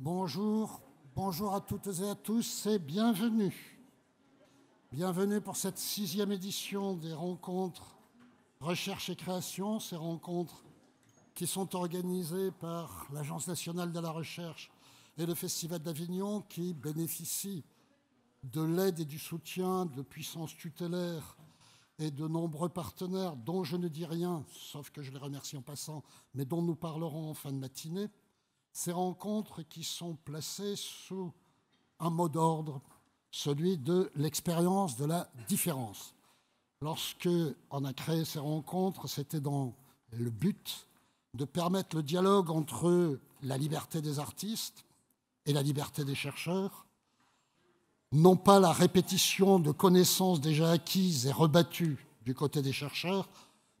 Bonjour, bonjour à toutes et à tous et bienvenue. Bienvenue pour cette sixième édition des rencontres Recherche et Création, ces rencontres qui sont organisées par l'Agence nationale de la recherche et le Festival d'Avignon qui bénéficient de l'aide et du soutien de puissances tutélaires et de nombreux partenaires dont je ne dis rien, sauf que je les remercie en passant, mais dont nous parlerons en fin de matinée, ces rencontres qui sont placées sous un mot d'ordre, celui de l'expérience de la différence. Lorsque on a créé ces rencontres, c'était dans le but de permettre le dialogue entre la liberté des artistes et la liberté des chercheurs, non pas la répétition de connaissances déjà acquises et rebattues du côté des chercheurs,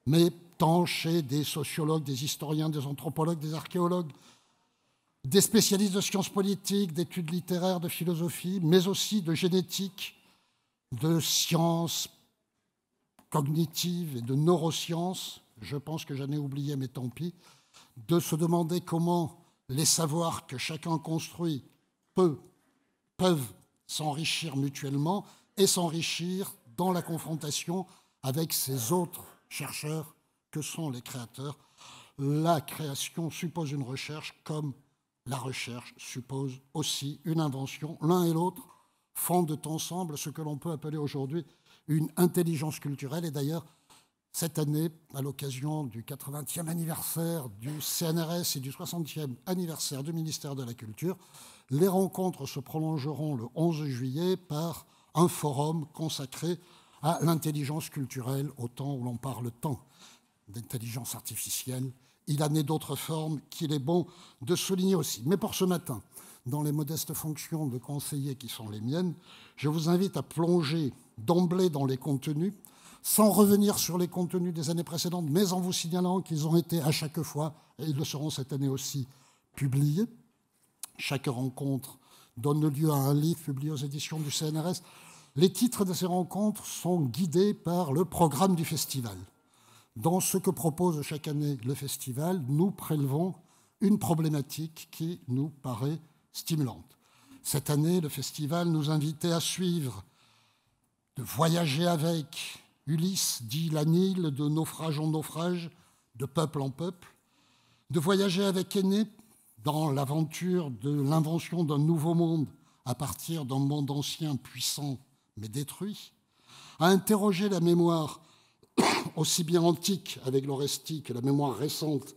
mais tant chez des sociologues, des historiens, des anthropologues, des archéologues, des spécialistes de sciences politiques, d'études littéraires, de philosophie, mais aussi de génétique, de sciences cognitives et de neurosciences, je pense que j'en ai oublié, mais tant pis, de se demander comment les savoirs que chacun construit peuvent s'enrichir mutuellement et s'enrichir dans la confrontation avec ces autres chercheurs que sont les créateurs. La création suppose une recherche comme la recherche suppose aussi une invention. L'un et l'autre fondent ensemble ce que l'on peut appeler aujourd'hui une intelligence culturelle. Et d'ailleurs, cette année, à l'occasion du 80e anniversaire du CNRS et du 60e anniversaire du ministère de la Culture, les rencontres se prolongeront le 11 juillet par un forum consacré à l'intelligence culturelle au temps où l'on parle tant d'intelligence artificielle. Il en est d'autres formes qu'il est bon de souligner aussi. Mais pour ce matin, dans les modestes fonctions de conseiller qui sont les miennes, je vous invite à plonger d'emblée dans les contenus, sans revenir sur les contenus des années précédentes, mais en vous signalant qu'ils ont été à chaque fois, et ils le seront cette année aussi, publiés. Chaque rencontre donne lieu à un livre publié aux éditions du CNRS. Les titres de ces rencontres sont guidés par le programme du festival. Dans ce que propose chaque année le festival, nous prélevons une problématique qui nous paraît stimulante. Cette année, le festival nous invitait à suivre, de voyager avec Ulysse, dit la Nil, de naufrage en naufrage, de peuple en peuple, de voyager avec Aîné dans l'aventure de l'invention d'un nouveau monde à partir d'un monde ancien puissant mais détruit, à interroger la mémoire aussi bien antique avec l'Orestie que la mémoire récente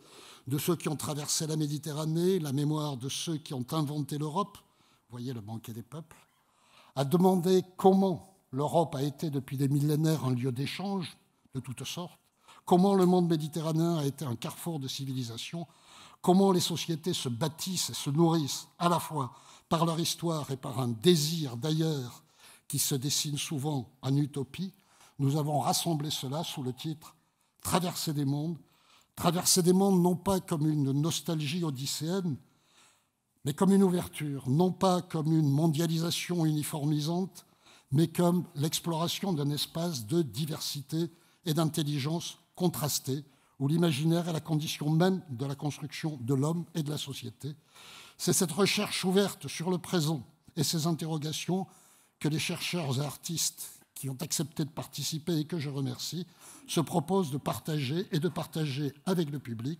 de ceux qui ont traversé la Méditerranée, la mémoire de ceux qui ont inventé l'Europe, voyez le banquet des peuples, à demander comment l'Europe a été depuis des millénaires un lieu d'échange de toutes sortes, comment le monde méditerranéen a été un carrefour de civilisation, comment les sociétés se bâtissent et se nourrissent à la fois par leur histoire et par un désir d'ailleurs qui se dessine souvent en utopie, nous avons rassemblé cela sous le titre Traverser des mondes. Traverser des mondes non pas comme une nostalgie odysséenne, mais comme une ouverture, non pas comme une mondialisation uniformisante, mais comme l'exploration d'un espace de diversité et d'intelligence contrastée, où l'imaginaire est la condition même de la construction de l'homme et de la société. C'est cette recherche ouverte sur le présent et ces interrogations que les chercheurs et artistes qui ont accepté de participer et que je remercie se proposent de partager et de partager avec le public.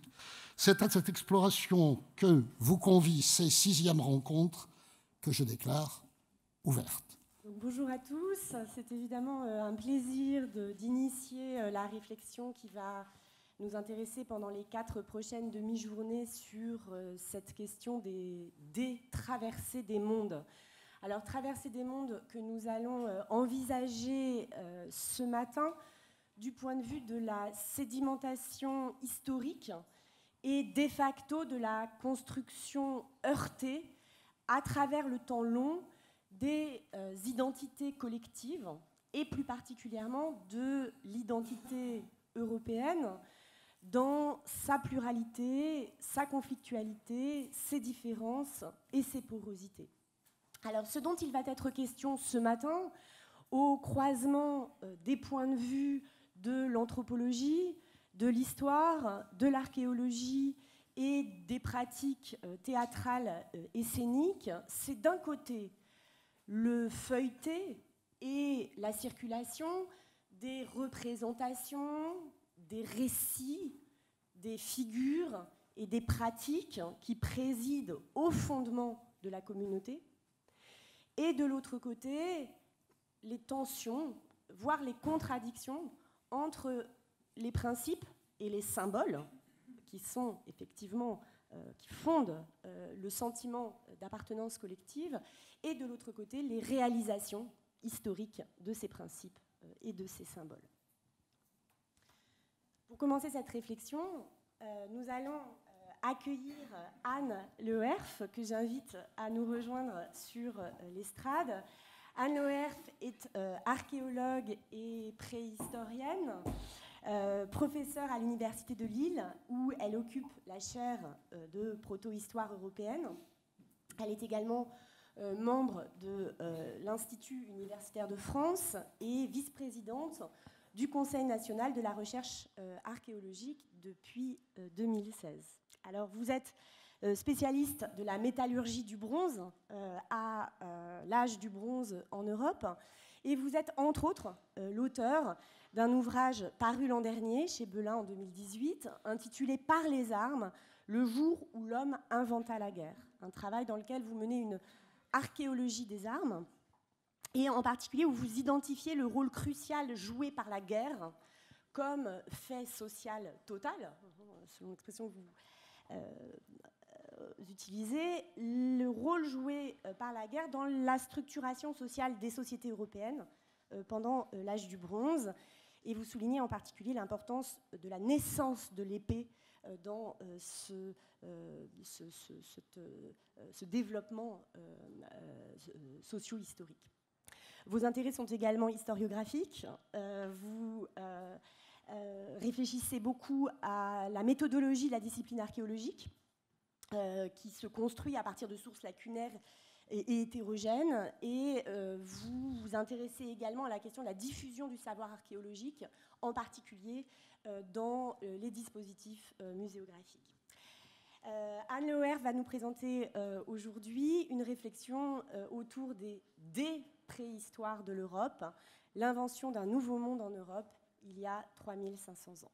C'est à cette exploration que vous convie ces sixièmes rencontres que je déclare ouvertes. bonjour à tous, c'est évidemment euh, un plaisir d'initier euh, la réflexion qui va nous intéresser pendant les quatre prochaines demi-journées sur euh, cette question des traversées des mondes. Alors, traverser des mondes que nous allons euh, envisager euh, ce matin du point de vue de la sédimentation historique et de facto de la construction heurtée à travers le temps long des euh, identités collectives et plus particulièrement de l'identité européenne dans sa pluralité, sa conflictualité, ses différences et ses porosités. Alors, ce dont il va être question ce matin, au croisement euh, des points de vue de l'anthropologie, de l'histoire, de l'archéologie et des pratiques euh, théâtrales euh, et scéniques, c'est d'un côté le feuilleté et la circulation des représentations, des récits, des figures et des pratiques qui président au fondement de la communauté, et de l'autre côté, les tensions, voire les contradictions entre les principes et les symboles qui sont effectivement euh, qui fondent euh, le sentiment d'appartenance collective, et de l'autre côté les réalisations historiques de ces principes euh, et de ces symboles. Pour commencer cette réflexion, nous allons accueillir Anne Leherf, que j'invite à nous rejoindre sur l'estrade. Anne Leherf est archéologue et préhistorienne. Euh, professeure à l'Université de Lille, où elle occupe la chaire euh, de proto-histoire européenne. Elle est également euh, membre de l'Institut universitaire de France et vice-présidente du Conseil national de la recherche archéologique depuis 2016. Alors, vous êtes spécialiste de la métallurgie du bronze à l'âge du bronze en Europe, et vous êtes entre autres l'auteur d'un ouvrage paru l'an dernier chez Belin en 2018, intitulé Par les armes, le jour où l'homme inventa la guerre. Un travail dans lequel vous menez une archéologie des armes, et en particulier où vous identifiez le rôle crucial joué par la guerre comme fait social total, selon l'expression que vous euh, utilisez, le rôle joué euh, par la guerre dans la structuration sociale des sociétés européennes euh, pendant l'âge du bronze et vous soulignez en particulier l'importance de la naissance de l'épée dans ce, ce, développement socio-historique. Vos intérêts sont également historiographiques. vous réfléchissez beaucoup à la méthodologie de la discipline archéologique, qui se construit à partir de sources lacunaires et, hétérogène. Et euh, vous vous intéressez également à la question de la diffusion du savoir archéologique, en particulier euh, dans euh, les dispositifs muséographiques. Anne Loher va nous présenter aujourd'hui une réflexion autour des, des préhistoires de l'Europe, l'invention d'un nouveau monde en Europe il y a 3500 ans.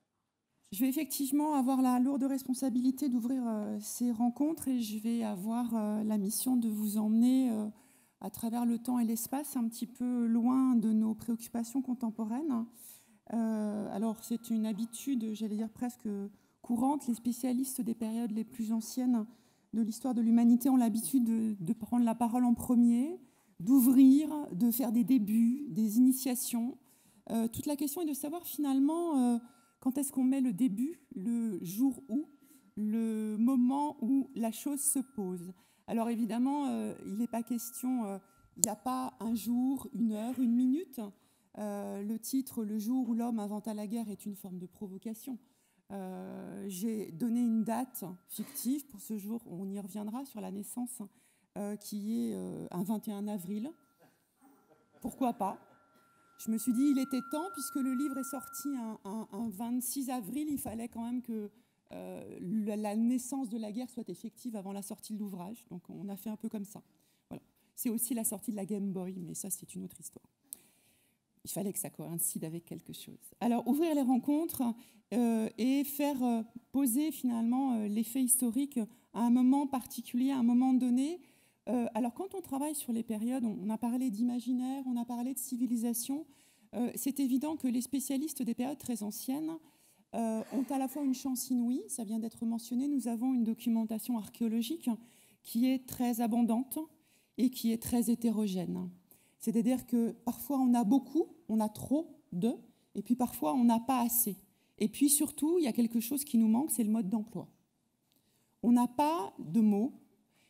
Je vais effectivement avoir la lourde responsabilité d'ouvrir euh, ces rencontres et je vais avoir euh, la mission de vous emmener euh, à travers le temps et l'espace un petit peu loin de nos préoccupations contemporaines. alors c'est une habitude, j'allais dire presque courante. Les spécialistes des périodes les plus anciennes de l'histoire de l'humanité ont l'habitude de, de, prendre la parole en premier, d'ouvrir, de faire des débuts, des initiations. Toute la question est de savoir finalement quand est-ce qu'on met le début, le jour où, le moment où la chose se pose Alors évidemment, euh, il n'est pas question, euh, il n'y a pas un jour, une heure, une minute. Euh, le titre Le jour où l'homme inventa la guerre est une forme de provocation. J'ai donné une date fictive pour ce jour, on y reviendra sur la naissance, qui est un 21 avril. Pourquoi pas? Je me suis dit, il était temps, puisque le livre est sorti un, 26 avril, il fallait quand même que euh, la, naissance de la guerre soit effective avant la sortie de l'ouvrage. Donc on a fait un peu comme ça. Voilà. C'est aussi la sortie de la Game Boy, mais ça c'est une autre histoire. Il fallait que ça coïncide avec quelque chose. Alors ouvrir les rencontres euh, et faire euh, poser finalement l'effet historique à un moment particulier, à un moment donné, euh, alors quand on travaille sur les périodes, on, a parlé d'imaginaire, on a parlé de civilisation, euh, c'est évident que les spécialistes des périodes très anciennes euh, ont à la fois une chance inouïe, ça vient d'être mentionné, nous avons une documentation archéologique qui est très abondante et qui est très hétérogène. C'est-à-dire que parfois on a beaucoup, on a trop de, et puis parfois on n'a pas assez. Et puis surtout, il y a quelque chose qui nous manque, c'est le mode d'emploi. On n'a pas de mots,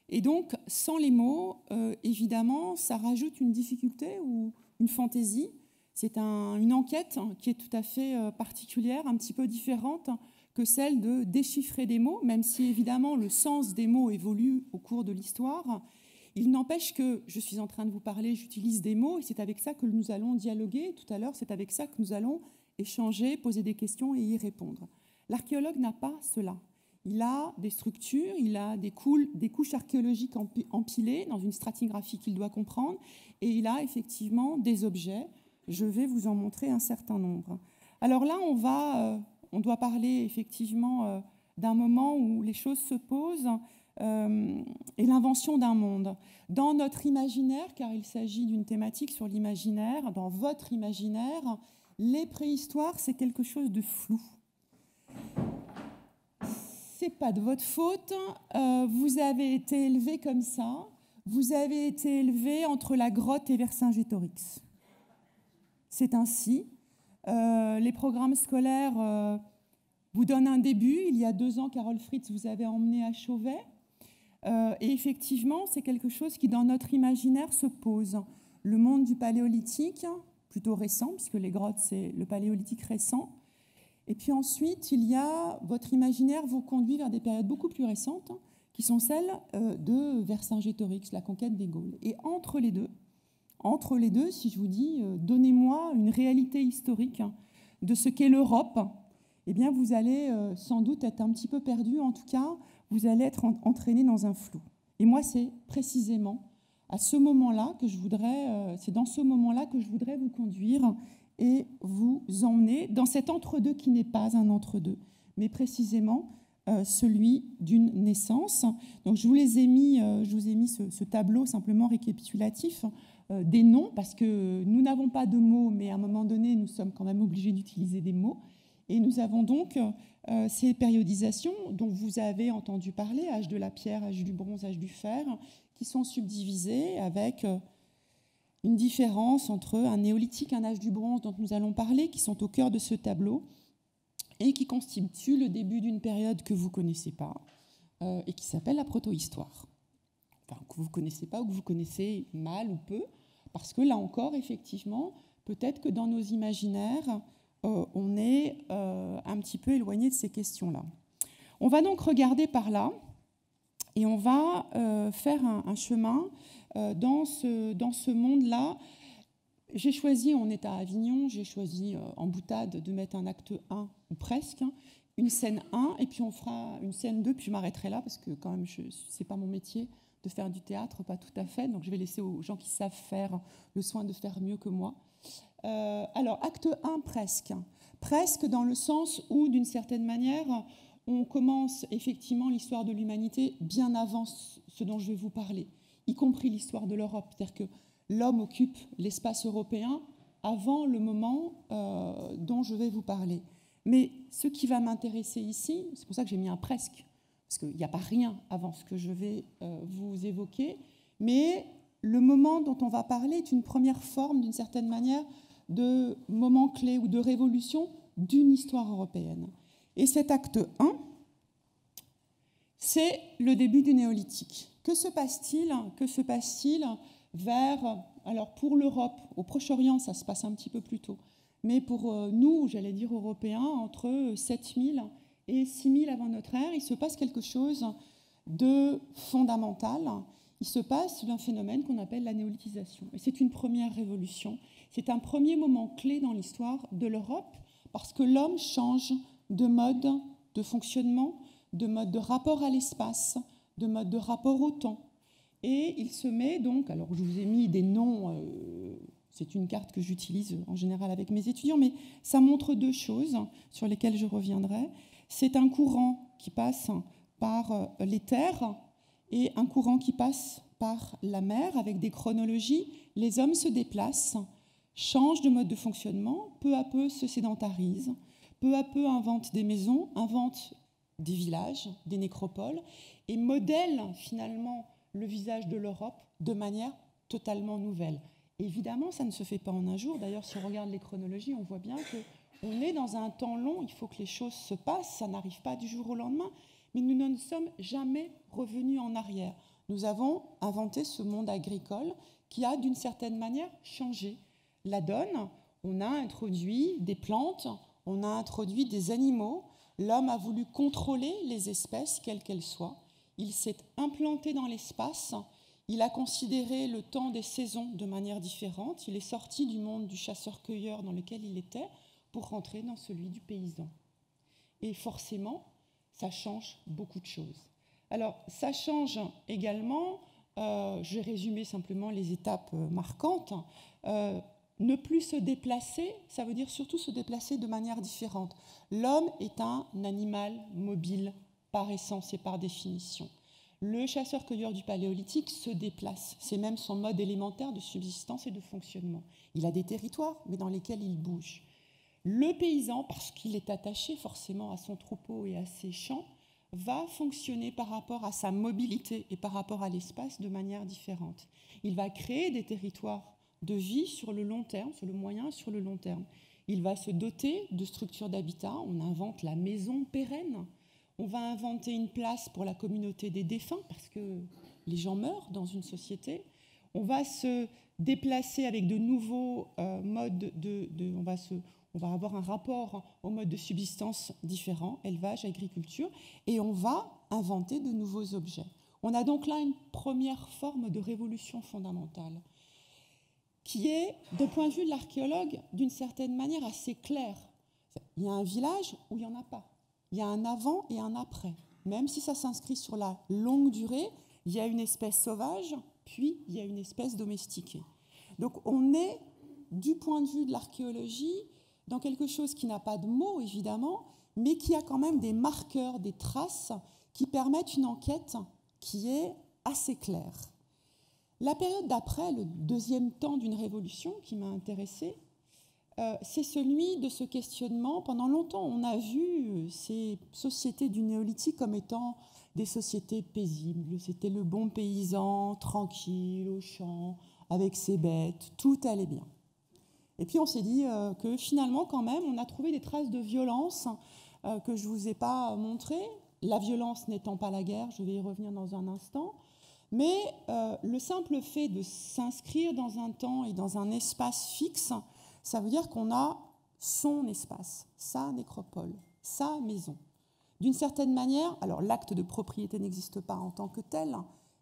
et donc, sans les mots, euh, évidemment, ça rajoute une difficulté ou une fantaisie. C'est une enquête qui est tout à fait euh, particulière, un petit peu différente que celle de déchiffrer des mots, même si évidemment le sens des mots évolue au cours de l'histoire. Il n'empêche que je suis en train de vous parler, j'utilise des mots, et c'est avec ça que nous allons dialoguer. Tout à l'heure, c'est avec ça que nous allons échanger, poser des questions et y répondre. L'archéologue n'a pas cela. Il a des structures, il a des, couches archéologiques empilées dans une stratigraphie qu'il doit comprendre, et il a effectivement des objets. Je vais vous en montrer un certain nombre. Alors là, on, va, euh, on doit parler effectivement euh, d'un moment où les choses se posent euh, et l'invention d'un monde. Dans notre imaginaire, car il s'agit d'une thématique sur l'imaginaire, dans votre imaginaire, les préhistoires, c'est quelque chose de flou. C'est pas de votre faute. vous avez été élevé comme ça. Vous avez été élevé entre la grotte et Vercingétorix. C'est ainsi. Euh, les programmes scolaires euh, vous donnent un début. Il y a deux ans, Carole Fritz vous avez emmené à Chauvet. Euh, et effectivement, c'est quelque chose qui, dans notre imaginaire, se pose. Le monde du paléolithique, plutôt récent, puisque les grottes, c'est le paléolithique récent. Et puis ensuite, il y a votre imaginaire vous conduit vers des périodes beaucoup plus récentes, qui sont celles de Vercingétorix, la conquête des Gaules. Et entre les deux, entre les deux, si je vous dis, euh, donnez-moi une réalité historique de ce qu'est l'Europe, eh bien, vous allez euh, sans doute être un petit peu perdu. En tout cas, vous allez être entraîné dans un flou. Et moi, c'est précisément à ce moment-là que je voudrais, euh, c'est dans ce moment-là que je voudrais vous conduire et vous emmener dans cet entre-deux qui n'est pas un entre-deux, mais précisément celui d'une naissance. Donc, je vous, les ai mis, je vous ai mis ce, tableau simplement récapitulatif euh, des noms, parce que nous n'avons pas de mots, mais à un moment donné, nous sommes quand même obligés d'utiliser des mots. Et nous avons donc euh, ces périodisations dont vous avez entendu parler, âge de la pierre, âge du bronze, âge du fer, qui sont subdivisées avec euh, une différence entre un néolithique, un âge du bronze dont nous allons parler, qui sont au cœur de ce tableau, et qui constituent le début d'une période que vous ne connaissez pas, et qui s'appelle la protohistoire. Enfin, que vous ne connaissez pas ou que vous connaissez mal ou peu, parce que là encore, effectivement, peut-être que dans nos imaginaires, euh, on est euh, un petit peu éloigné de ces questions-là. On va donc regarder par là et on va euh, faire un, chemin dans ce, dans ce monde-là. J'ai choisi, on est à Avignon, j'ai choisi en boutade de mettre un acte 1, ou presque, hein, une scène 1, et puis on fera une scène 2, puis je m'arrêterai là, parce que quand même, ce n'est pas mon métier de faire du théâtre, pas tout à fait. Donc je vais laisser aux gens qui savent faire le soin de faire mieux que moi. Euh, alors, acte 1, presque. Presque dans le sens où, d'une certaine manière, on commence effectivement l'histoire de l'humanité bien avant ce dont je vais vous parler, y compris l'histoire de l'Europe. C'est-à-dire que l'homme occupe l'espace européen avant le moment euh, dont je vais vous parler. Mais ce qui va m'intéresser ici, c'est pour ça que j'ai mis un presque, parce qu'il n'y a pas rien avant ce que je vais euh, vous évoquer, mais le moment dont on va parler est une première forme, d'une certaine manière, de moment clé ou de révolution d'une histoire européenne. Et cet acte 1, c'est le début du néolithique. Que se passe-t-il Que se passe-t-il vers, alors pour l'Europe, au Proche-Orient, ça se passe un petit peu plus tôt, mais pour euh, nous, j'allais dire européens, entre 7000 et 6000 avant notre ère, il se passe quelque chose de fondamental. Il se passe un phénomène qu'on appelle la néolithisation. Et c'est une première révolution. C'est un premier moment clé dans l'histoire de l'Europe parce que l'homme change de mode de fonctionnement, de mode de rapport à l'espace, de mode de rapport au temps. Et il se met donc, alors je vous ai mis des noms, euh, c'est une carte que j'utilise en général avec mes étudiants, mais ça montre deux choses sur lesquelles je reviendrai. C'est un courant qui passe par euh, les terres et un courant qui passe par la mer avec des chronologies. Les hommes se déplacent, changent de mode de fonctionnement, peu à peu se sédentarisent, peu à peu inventent des maisons, inventent des villages, des nécropoles et modèlent finalement le visage de l'Europe de manière totalement nouvelle. Évidemment, ça ne se fait pas en un jour. D'ailleurs, si on regarde les chronologies, on voit bien que on est dans un temps long, il faut que les choses se passent, ça n'arrive pas du jour au lendemain, mais nous ne sommes jamais revenus en arrière. Nous avons inventé ce monde agricole qui a d'une certaine manière changé la donne. On a introduit des plantes, on a introduit des animaux, l'homme a voulu contrôler les espèces, quelles qu'elles soient. Il s'est implanté dans l'espace, il a considéré le temps des saisons de manière différente, il est sorti du monde du chasseur-cueilleur dans lequel il était pour rentrer dans celui du paysan. Et forcément, ça change beaucoup de choses. Alors, ça change également, euh, je vais résumer simplement les étapes euh, marquantes. Euh, ne plus se déplacer, ça veut dire surtout se déplacer de manière différente. L'homme est un animal mobile par essence et par définition. Le chasseur-cueilleur du paléolithique se déplace. C'est même son mode élémentaire de subsistance et de fonctionnement. Il a des territoires, mais dans lesquels il bouge. Le paysan, parce qu'il est attaché forcément à son troupeau et à ses champs, va fonctionner par rapport à sa mobilité et par rapport à l'espace de manière différente. Il va créer des territoires de vie sur le long terme, sur le moyen, sur le long terme. Il va se doter de structures d'habitat. On invente la maison pérenne. On va inventer une place pour la communauté des défunts parce que les gens meurent dans une société. On va se déplacer avec de nouveaux euh, modes de, on va se, on va avoir un rapport au mode de subsistance différent, élevage, agriculture, et on va inventer de nouveaux objets. On a donc là une première forme de révolution fondamentale qui est, de point de vue de l'archéologue, d'une certaine manière assez claire. Il y a un village où il n'y en a pas. Il y a un avant et un après. Même si ça s'inscrit sur la longue durée, il y a une espèce sauvage, puis il y a une espèce domestiquée. Donc on est, du point de vue de l'archéologie, dans quelque chose qui n'a pas de mots, évidemment, mais qui a quand même des marqueurs, des traces qui permettent une enquête qui est assez claire. La période d'après, le deuxième temps d'une révolution qui m'a intéressée, euh, c'est celui de ce questionnement. Pendant longtemps, on a vu ces sociétés du néolithique comme étant des sociétés paisibles. C'était le bon paysan, tranquille, au champ, avec ses bêtes, tout allait bien. Et puis on s'est dit euh, que finalement, quand même, on a trouvé des traces de violence euh, que je ne vous ai pas montrées. La violence n'étant pas la guerre, je vais y revenir dans un instant. Mais euh, le simple fait de s'inscrire dans un temps et dans un espace fixe, ça veut dire qu'on a son espace, sa nécropole, sa maison. D'une certaine manière, alors l'acte de propriété n'existe pas en tant que tel,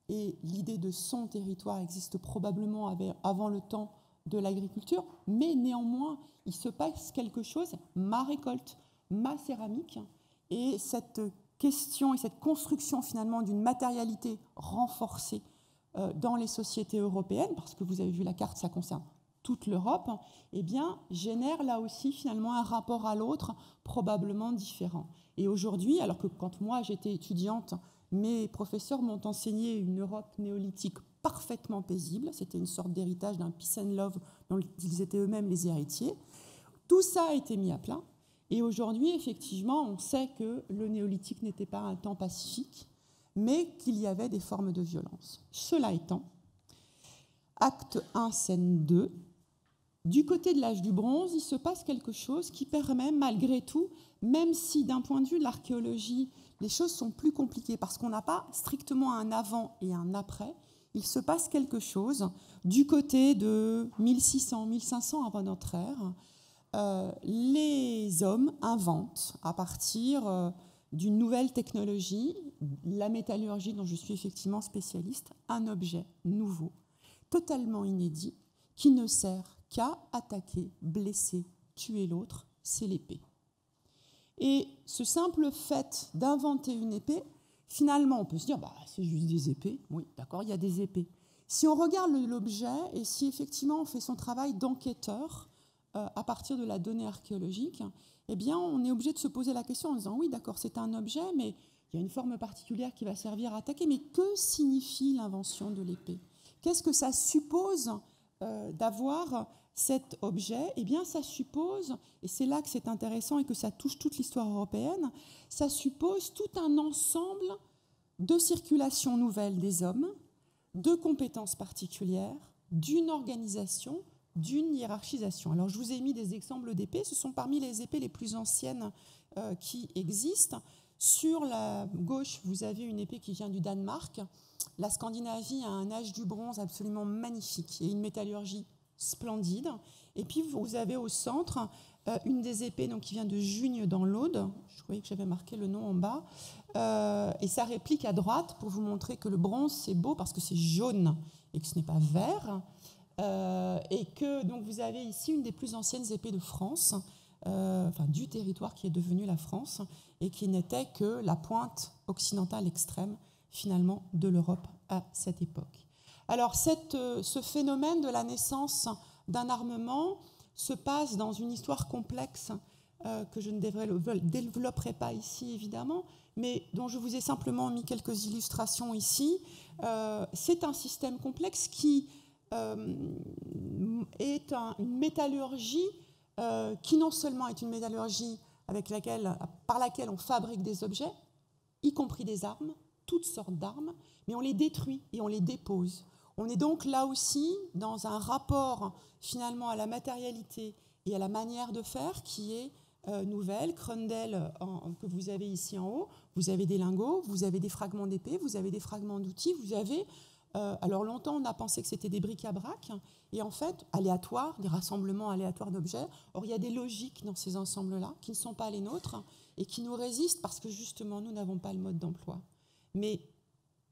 et l'idée de son territoire existe probablement avant le temps de l'agriculture, mais néanmoins, il se passe quelque chose, ma récolte, ma céramique, et cette question et cette construction finalement d'une matérialité renforcée euh, dans les sociétés européennes, parce que vous avez vu la carte, ça concerne toute l'Europe, eh bien, génère là aussi finalement un rapport à l'autre probablement différent. Et aujourd'hui, alors que quand moi j'étais étudiante, mes professeurs m'ont enseigné une Europe néolithique parfaitement paisible, c'était une sorte d'héritage d'un peace and love dont ils étaient eux-mêmes les héritiers. Tout ça a été mis à plat, et aujourd'hui, effectivement, on sait que le néolithique n'était pas un temps pacifique, mais qu'il y avait des formes de violence. Cela étant, acte 1, scène 2, du côté de l'âge du bronze, il se passe quelque chose qui permet, malgré tout, même si d'un point de vue de l'archéologie, les choses sont plus compliquées parce qu'on n'a pas strictement un avant et un après, il se passe quelque chose du côté de 1600-1500 avant notre ère, euh, les hommes inventent à partir euh, d'une nouvelle technologie, la métallurgie dont je suis effectivement spécialiste, un objet nouveau, totalement inédit, qui ne sert qu'à attaquer, blesser, tuer l'autre, c'est l'épée. Et ce simple fait d'inventer une épée, finalement, on peut se dire, bah, c'est juste des épées. Oui, d'accord, il y a des épées. Si on regarde l'objet et si effectivement on fait son travail d'enquêteur, à partir de la donnée archéologique, eh bien, on est obligé de se poser la question en disant oui, d'accord, c'est un objet, mais il y a une forme particulière qui va servir à attaquer. Mais que signifie l'invention de l'épée? Qu'est-ce que ça suppose euh, d'avoir cet objet? Eh bien, ça suppose, et c'est là que c'est intéressant et que ça touche toute l'histoire européenne, ça suppose tout un ensemble de circulations nouvelles des hommes, de compétences particulières, d'une organisation, d'une hiérarchisation. Alors je vous ai mis des exemples d'épées, ce sont parmi les épées les plus anciennes euh, qui existent. Sur la gauche, vous avez une épée qui vient du Danemark. La Scandinavie a un âge du bronze absolument magnifique et une métallurgie splendide. Et puis vous avez au centre euh, une des épées donc, qui vient de Jugne dans l'Aude. Je croyais que j'avais marqué le nom en bas. Euh, et ça réplique à droite pour vous montrer que le bronze c'est beau parce que c'est jaune et que ce n'est pas vert. Euh, et que donc vous avez ici une des plus anciennes épées de France, enfin, du territoire qui est devenu la France et qui n'était que la pointe occidentale extrême finalement de l'Europe à cette époque. Alors cette, ce phénomène de la naissance d'un armement se passe dans une histoire complexe euh, que je ne développerai pas ici évidemment, mais dont je vous ai simplement mis quelques illustrations ici. Euh, c'est un système complexe qui euh, est une métallurgie qui non seulement est une métallurgie avec laquelle, par laquelle on fabrique des objets, y compris des armes, toutes sortes d'armes, mais on les détruit et on les dépose. On est donc là aussi dans un rapport finalement à la matérialité et à la manière de faire qui est euh, nouvelle. Crundell, que vous avez ici en haut, vous avez des lingots, vous avez des fragments d'épée, vous avez des fragments d'outils, vous avez... Euh, alors longtemps, on a pensé que c'était des bric-à-brac, et en fait, aléatoires, des rassemblements aléatoires d'objets. Or, il y a des logiques dans ces ensembles-là qui ne sont pas les nôtres et qui nous résistent parce que justement, nous n'avons pas le mode d'emploi. Mais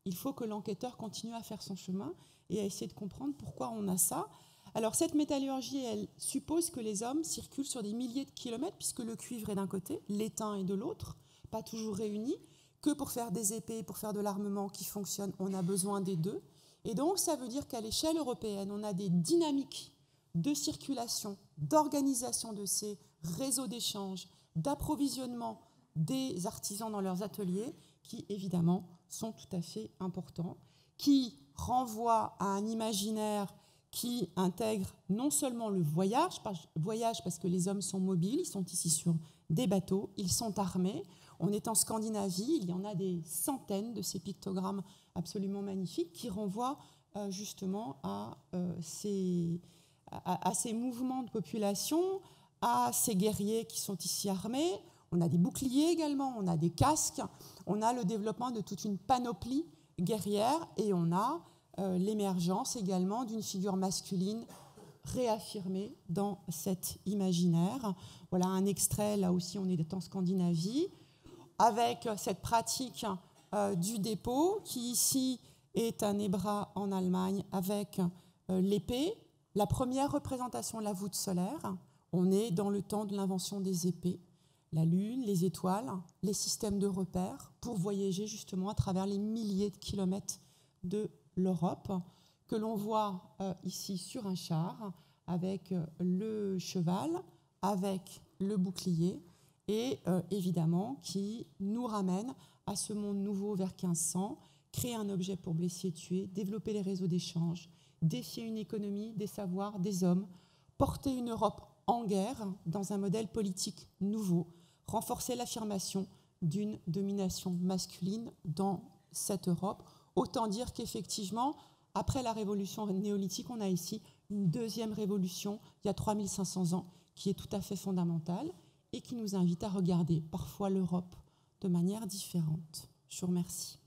il faut que l'enquêteur continue à faire son chemin et à essayer de comprendre pourquoi on a ça. Alors cette métallurgie, elle suppose que les hommes circulent sur des milliers de kilomètres, puisque le cuivre est d'un côté, l'étain est de l'autre, pas toujours réunis, que pour faire des épées, pour faire de l'armement qui fonctionne, on a besoin des deux. Et donc ça veut dire qu'à l'échelle européenne, on a des dynamiques de circulation, d'organisation de ces réseaux d'échange, d'approvisionnement des artisans dans leurs ateliers, qui évidemment sont tout à fait importants, qui renvoie à un imaginaire qui intègre non seulement le voyage, voyage parce que les hommes sont mobiles, ils sont ici sur des bateaux, ils sont armés. On est en Scandinavie, il y en a des centaines de ces pictogrammes absolument magnifiques qui renvoient euh, justement à, euh, ces, à, ces mouvements de population, à ces guerriers qui sont ici armés. On a des boucliers également, on a des casques, on a le développement de toute une panoplie guerrière et on a euh, l'émergence également d'une figure masculine réaffirmée dans cet imaginaire. Voilà un extrait, là aussi on est en Scandinavie, avec cette pratique du dépôt qui ici est un ébras en Allemagne avec euh, l'épée. La première représentation de la voûte solaire, on est dans le temps de l'invention des épées la Lune, les étoiles, les systèmes de repères pour voyager justement à travers les milliers de kilomètres de l'Europe, que l'on voit euh, ici sur un char avec euh, le cheval, avec le bouclier, et euh, évidemment qui nous ramène à ce monde nouveau vers 1500, créer un objet pour blesser et tuer, développer les réseaux d'échange, défier une économie, des savoirs, des hommes, porter une Europe en guerre dans un modèle politique nouveau, renforcer l'affirmation d'une domination masculine dans cette Europe. Autant dire qu'effectivement, après la révolution néolithique, on a ici une deuxième révolution, il y a 3500 ans, qui est tout à fait fondamentale et qui nous invite à regarder parfois l'Europe de manière différente. Je vous remercie.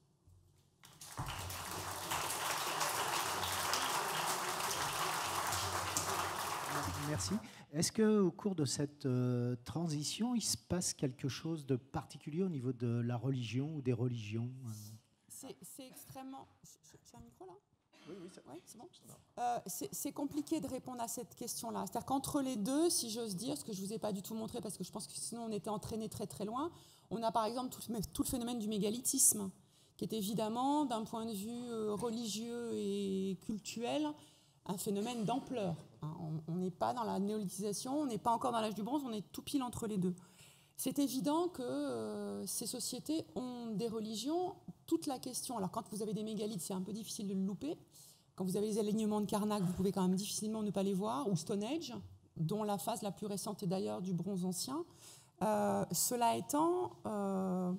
Merci. Est-ce qu'au cours de cette euh, transition, il se passe quelque chose de particulier au niveau de la religion ou des religions euh? C'est extrêmement. C'est un micro là? Oui, oui, c'est bon. Euh, c'est compliqué de répondre à cette question-là. C'est-à-dire qu'entre les deux, si j'ose dire, ce que je ne vous ai pas du tout montré parce que je pense que sinon on était entraîné très très loin, on a par exemple tout le, phénomène du mégalithisme, qui est évidemment, d'un point de vue religieux et culturel, un phénomène d'ampleur. Hein. On n'est pas dans la néolithisation, on n'est pas encore dans l'âge du bronze, on est tout pile entre les deux. C'est évident que euh, ces sociétés ont des religions. Toute la question, alors quand vous avez des mégalithes, c'est un peu difficile de le louper. Quand vous avez les alignements de Karnak, vous pouvez quand même difficilement ne pas les voir, ou Stonehenge, dont la phase la plus récente est d'ailleurs du bronze ancien. Euh, cela étant, euh,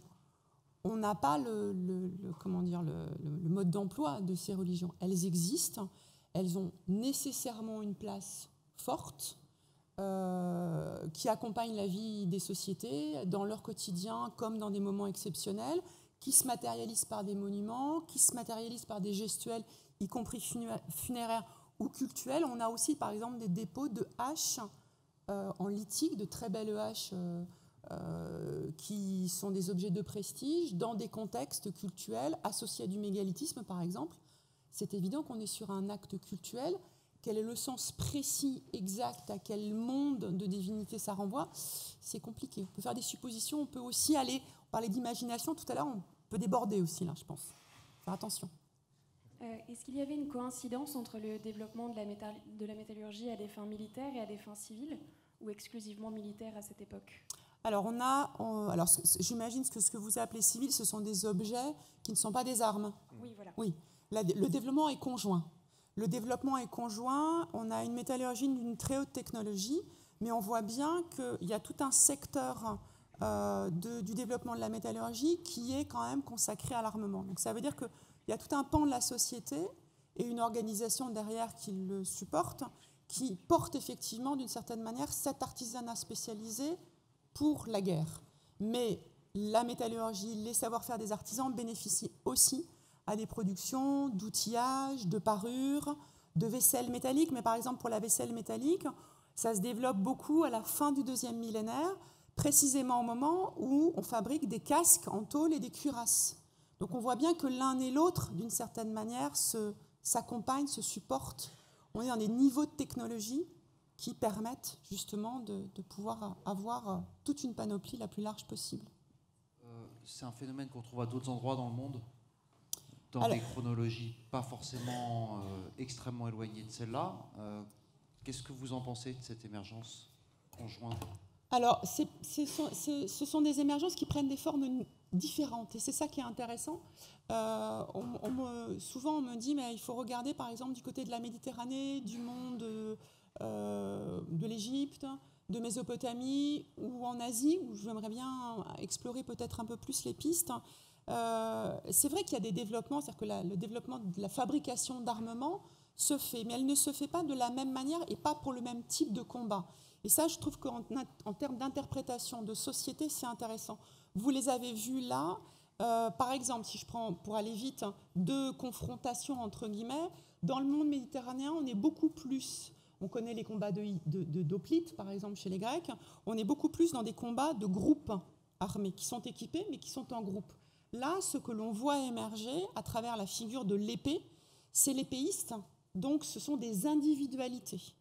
on n'a pas le, comment dire, le mode d'emploi de ces religions. Elles existent elles ont nécessairement une place forte euh, qui accompagne la vie des sociétés dans leur quotidien comme dans des moments exceptionnels, qui se matérialisent par des monuments, qui se matérialisent par des gestuels, y compris funéraires ou cultuels. On a aussi par exemple des dépôts de haches en lithique, de très belles haches euh, qui sont des objets de prestige dans des contextes cultuels associés à du mégalithisme par exemple c'est évident qu'on est sur un acte cultuel quel est le sens précis, exact, à quel monde de divinité ça renvoie, c'est compliqué. On peut faire des suppositions, on peut aussi aller, on parlait d'imagination tout à l'heure, on peut déborder aussi là, je pense. Faire attention. Euh, est-ce qu'il y avait une coïncidence entre le développement de la métallurgie à des fins militaires et à des fins civiles, ou exclusivement militaires à cette époque alors, on a, alors j'imagine que ce que vous appelez civil, ce sont des objets qui ne sont pas des armes. Oui, voilà. Oui, le développement est conjoint. Le développement est conjoint. On a une métallurgie d'une très haute technologie, mais on voit bien qu'il y a tout un secteur euh, du développement de la métallurgie qui est quand même consacré à l'armement. Donc, ça veut dire qu'il y a tout un pan de la société et une organisation derrière qui le supporte, qui porte effectivement d'une certaine manière cet artisanat spécialisé pour la guerre. Mais la métallurgie, les savoir-faire des artisans bénéficient aussi à des productions d'outillage, de parures, de vaisselle métallique. Mais par exemple, pour la vaisselle métallique, ça se développe beaucoup à la fin du deuxième millénaire, précisément au moment où on fabrique des casques en tôle et des cuirasses. Donc on voit bien que l'un et l'autre, d'une certaine manière, s'accompagnent, se, se supportent. On est dans des niveaux de technologie qui permettent justement de, pouvoir avoir euh, toute une panoplie la plus large possible. Euh, c'est un phénomène qu'on trouve à d'autres endroits dans le monde, dans des chronologies pas forcément euh, extrêmement éloignées de celle-là. Qu'est-ce que vous en pensez de cette émergence conjointe? Alors, ce sont des émergences qui prennent des formes différentes, et c'est ça qui est intéressant. souvent, on me dit, mais il faut regarder, par exemple, du côté de la Méditerranée, du monde euh, de l'Égypte, de Mésopotamie ou en Asie, où j'aimerais bien explorer peut-être un peu plus les pistes. Euh, c'est vrai qu'il y a des développements, c'est-à-dire que le développement de la fabrication d'armement se fait, mais elle ne se fait pas de la même manière et pas pour le même type de combat. Et ça, je trouve qu'en en termes d'interprétation de société, c'est intéressant. Vous les avez vus là. Euh, par exemple, si je prends, pour aller vite, deux confrontations entre guillemets, dans le monde méditerranéen, on est beaucoup plus on connaît les combats d'Oplite, de, par exemple, chez les Grecs. On est beaucoup plus dans des combats de groupes armés, qui sont équipés, mais qui sont en groupe. Là, ce que l'on voit émerger à travers la figure de l'épée, c'est l'épéiste. Donc, ce sont des individualités.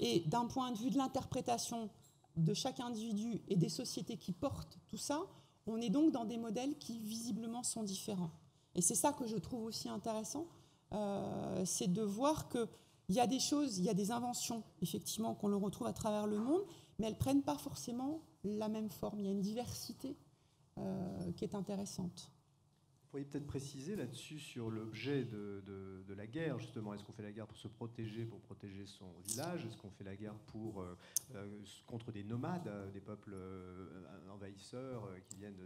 Et d'un point de vue de l'interprétation de chaque individu et des sociétés qui portent tout ça, on est donc dans des modèles qui visiblement sont différents. Et c'est ça que je trouve aussi intéressant, euh, c'est de voir que il y a des choses, il y a des inventions, effectivement, qu'on le retrouve à travers le monde, mais elles ne prennent pas forcément la même forme. Il y a une diversité euh, qui est intéressante. Vous pourriez peut-être préciser là-dessus sur l'objet de, la guerre, justement. Est-ce qu'on fait la guerre pour se protéger, pour protéger son village? Est-ce qu'on fait la guerre pour, euh, euh, contre des nomades, des peuples envahisseurs qui viennent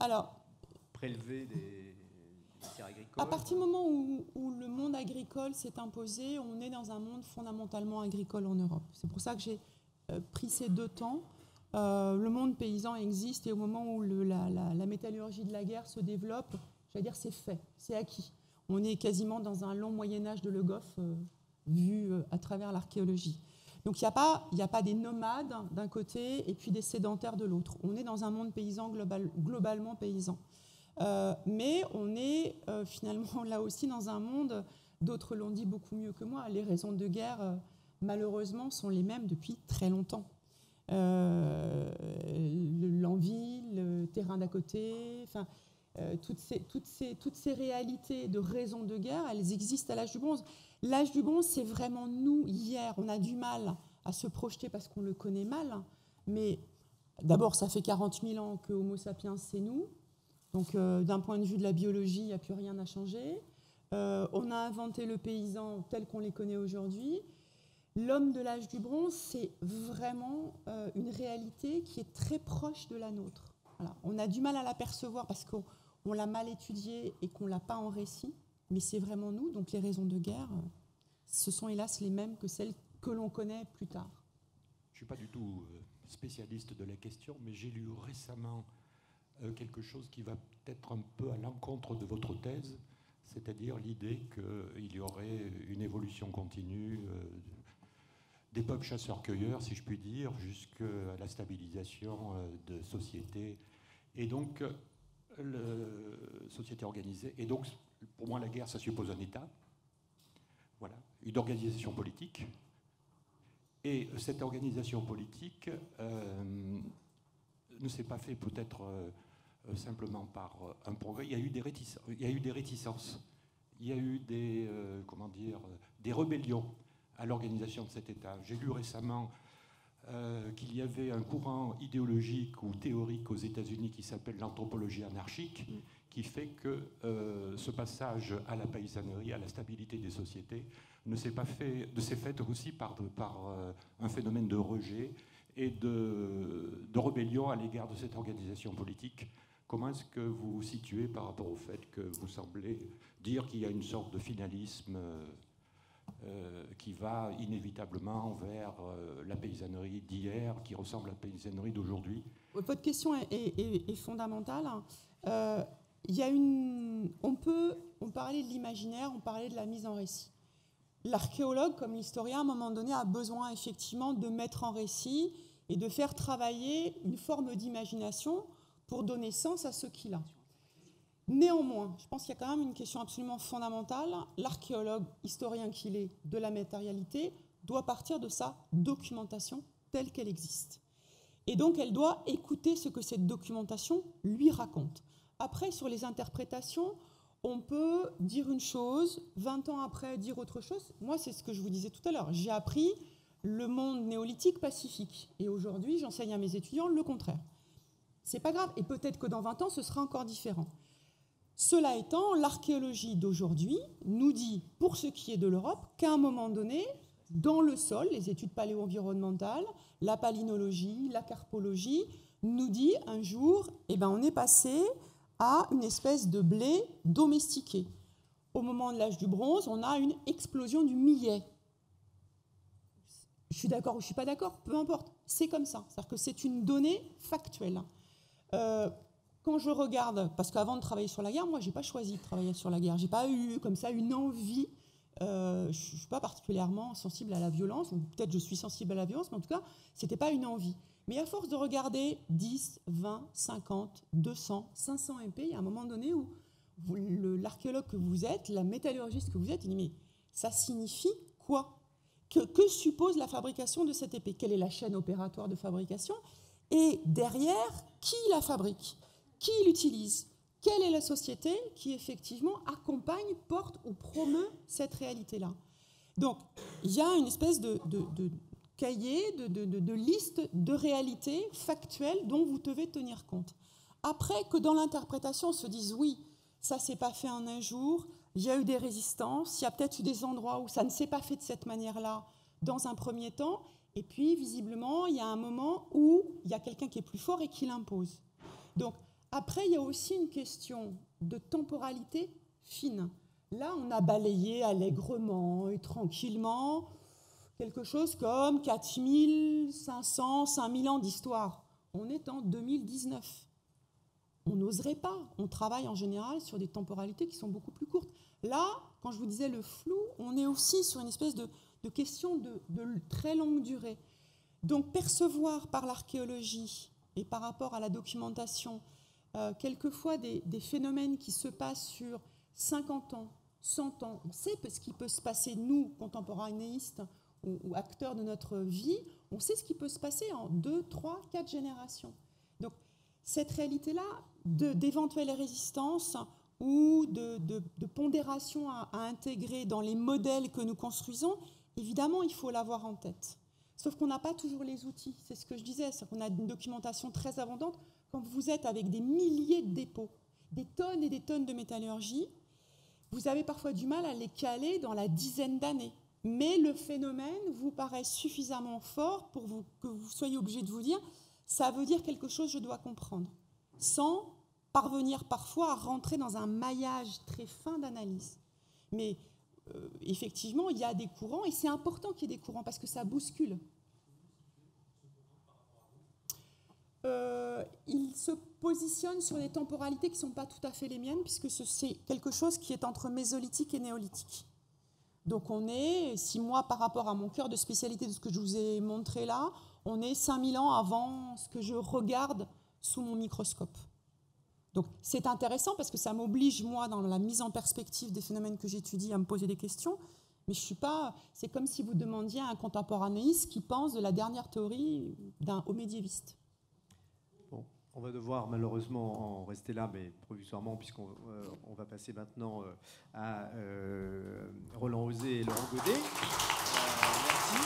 Alors, prélever des, à partir du moment où, le monde agricole s'est imposé, on est dans un monde fondamentalement agricole en Europe. C'est pour ça que j'ai euh, pris ces deux temps. Euh, le monde paysan existe et au moment où la, métallurgie de la guerre se développe, j'allais dire c'est fait, c'est acquis. On est quasiment dans un long Moyen Âge de Le Goff euh, vu à travers l'archéologie. Donc il n'y a, pas, a pas des nomades d'un côté et puis des sédentaires de l'autre. On est dans un monde paysan global, globalement paysan. Euh, mais on est euh, finalement là aussi dans un monde, d'autres l'ont dit beaucoup mieux que moi, les raisons de guerre, euh, malheureusement, sont les mêmes depuis très longtemps. L'envie, le terrain d'à côté, enfin, toutes, ces, toutes, ces, réalités de raisons de guerre, elles existent à l'âge du bronze. L'âge du bronze, c'est vraiment nous, hier. On a du mal à se projeter parce qu'on le connaît mal, mais d'abord, ça fait 40 000 ans que Homo sapiens, c'est nous. Donc euh, d'un point de vue de la biologie, il n'y a plus rien à changer. Euh, on a inventé le paysan tel qu'on les connaît aujourd'hui. L'homme de l'âge du bronze, c'est vraiment euh, une réalité qui est très proche de la nôtre. On a du mal à l'apercevoir parce qu'on l'a mal étudié et qu'on l'a pas en récit, mais c'est vraiment nous. Donc les raisons de guerre, ce sont hélas les mêmes que celles que l'on connaît plus tard. Je ne suis pas du tout spécialiste de la question, mais j'ai lu récemment euh, quelque chose qui va peut-être un peu à l'encontre de votre thèse, c'est-à-dire l'idée qu'il y aurait une évolution continue euh, des peuples chasseurs-cueilleurs, si je puis dire, jusqu'à la stabilisation euh, de sociétés. Et donc, le, société organisée. Et donc, pour moi, la guerre, ça suppose un État. Voilà. une organisation politique. Et cette organisation politique ne s'est pas fait peut-être simplement par un progrès. Il y a eu des réticences. Il y a eu des, réticences. Il y a eu des, comment dire, des rébellions à l'organisation de cet État. J'ai lu récemment euh, qu'il y avait un courant idéologique ou théorique aux États-Unis qui s'appelle l'anthropologie anarchique, qui fait que euh, ce passage à la paysannerie, à la stabilité des sociétés, ne s'est pas fait, de s'est fait aussi par, par euh, un phénomène de rejet et de, de rébellion à l'égard de cette organisation politique. Comment est-ce que vous vous situez par rapport au fait que vous semblez dire qu'il y a une sorte de finalisme euh, qui va inévitablement vers euh, la paysannerie d'hier, qui ressemble à la paysannerie d'aujourd'hui Votre question est, fondamentale. Euh, y a une, on peut, on parlait de l'imaginaire, on parlait de la mise en récit. L'archéologue, comme l'historien, à un moment donné, a besoin effectivement de mettre en récit et de faire travailler une forme d'imagination pour donner sens à ce qu'il a. Néanmoins, je pense qu'il y a quand même une question absolument fondamentale. L'archéologue, historien qu'il est de la matérialité, doit partir de sa documentation telle qu'elle existe. Et donc, elle doit écouter ce que cette documentation lui raconte. Après, sur les interprétations, on peut dire une chose, 20 ans après dire autre chose. Moi, c'est ce que je vous disais tout à l'heure. J'ai appris le monde néolithique pacifique. Et aujourd'hui, j'enseigne à mes étudiants le contraire. C'est pas grave. Et peut-être que dans 20 ans, ce sera encore différent. Cela étant, l'archéologie d'aujourd'hui nous dit, pour ce qui est de l'Europe, qu'à un moment donné, dans le sol, les études paléo-environnementales, la palynologie, la carpologie, nous dit un jour, eh ben, on est passé à une espèce de blé domestiqué. Au moment de l'âge du bronze, on a une explosion du millet. Je suis d'accord ou je ne suis pas d'accord, peu importe, c'est comme ça. C'est-à-dire que c'est une donnée factuelle. Euh, quand je regarde, parce qu'avant de travailler sur la guerre, moi, je n'ai pas choisi de travailler sur la guerre. Je n'ai pas eu comme ça une envie. Euh, je ne suis pas particulièrement sensible à la violence, peut-être je suis sensible à la violence, mais en tout cas, ce n'était pas une envie. Mais à force de regarder 10, 20, 50, 200, 500 MP, il y a un moment donné où l'archéologue que vous êtes, la métallurgiste que vous êtes, il dit Mais ça signifie quoi? Que, que suppose la fabrication de cette épée? Quelle est la chaîne opératoire de fabrication? Et derrière, qui la fabrique? Qui l'utilise Quelle est la société qui effectivement accompagne, porte ou promeut cette réalité-là Donc, il y a une espèce de, cahier, de, liste de réalités factuelles dont vous devez tenir compte. Après que dans l'interprétation, on se dise oui, ça s'est pas fait en un jour, il y a eu des résistances, il y a peut-être eu des endroits où ça ne s'est pas fait de cette manière-là dans un premier temps, et puis visiblement, il y a un moment où il y a quelqu'un qui est plus fort et qui l'impose. Donc, après, il y a aussi une question de temporalité fine. Là, on a balayé allègrement et tranquillement quelque chose comme 4500, 5000 ans d'histoire. On est en 2019. On n'oserait pas. On travaille en général sur des temporalités qui sont beaucoup plus courtes. Là, quand je vous disais le flou, on est aussi sur une espèce de, question de, de très longue durée. Donc percevoir par l'archéologie et par rapport à la documentation euh, quelquefois des, phénomènes qui se passent sur 50 ans, 100 ans. On sait ce qui peut se passer, nous, contemporanéistes ou, acteurs de notre vie, on sait ce qui peut se passer en 2, 3, 4 générations. Donc, cette réalité-là d'éventuelles résistances ou de, de, pondération à, à, intégrer dans les modèles que nous construisons, évidemment, il faut l'avoir en tête. Sauf qu'on n'a pas toujours les outils. C'est ce que je disais, c'est qu'on a une documentation très abondante quand vous êtes avec des milliers de dépôts, des tonnes et des tonnes de métallurgie, vous avez parfois du mal à les caler dans la dizaine d'années. Mais le phénomène vous paraît suffisamment fort pour que vous soyez obligé de vous dire, ça veut dire quelque chose, je dois comprendre, sans parvenir parfois à rentrer dans un maillage très fin d'analyse. Mais euh, effectivement, il y a des courants, et c'est important qu'il y ait des courants, parce que ça bouscule. Euh, il se positionne sur des temporalités qui ne sont pas tout à fait les miennes, puisque c'est quelque chose qui est entre mésolithique et néolithique. Donc on est, si moi par rapport à mon cœur de spécialité de ce que je vous ai montré là, on est 5000 ans avant ce que je regarde sous mon microscope. Donc c'est intéressant parce que ça m'oblige, moi, dans la mise en perspective des phénomènes que j'étudie, à me poser des questions. Mais je suis pas. C'est comme si vous demandiez à un contemporanéiste qui pense de la dernière théorie d'un haut médiéviste. On va devoir malheureusement en rester là, mais provisoirement, puisqu'on euh, on va passer maintenant euh, à euh, Roland Osé et Laurent Godet. merci.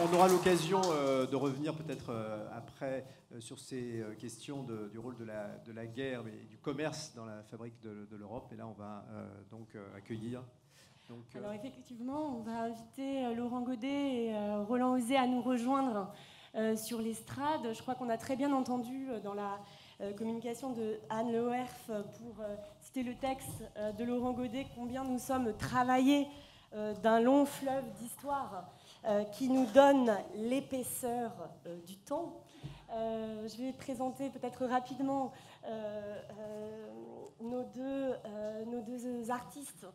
On aura l'occasion de revenir peut-être après sur ces questions du rôle de la, de la, guerre et du commerce dans la fabrique de, de l'Europe. Et là, on va donc accueillir euh, Alors effectivement, on va inviter euh, Laurent Godet et euh, Roland Osé à nous rejoindre sur l'estrade. Je crois qu'on a très bien entendu dans la communication de Anne Leherf pour citer le texte de Laurent Godet combien nous sommes travaillés d'un long fleuve d'histoire qui nous donne l'épaisseur du temps. je vais présenter peut-être rapidement nos, deux, nos deux artistes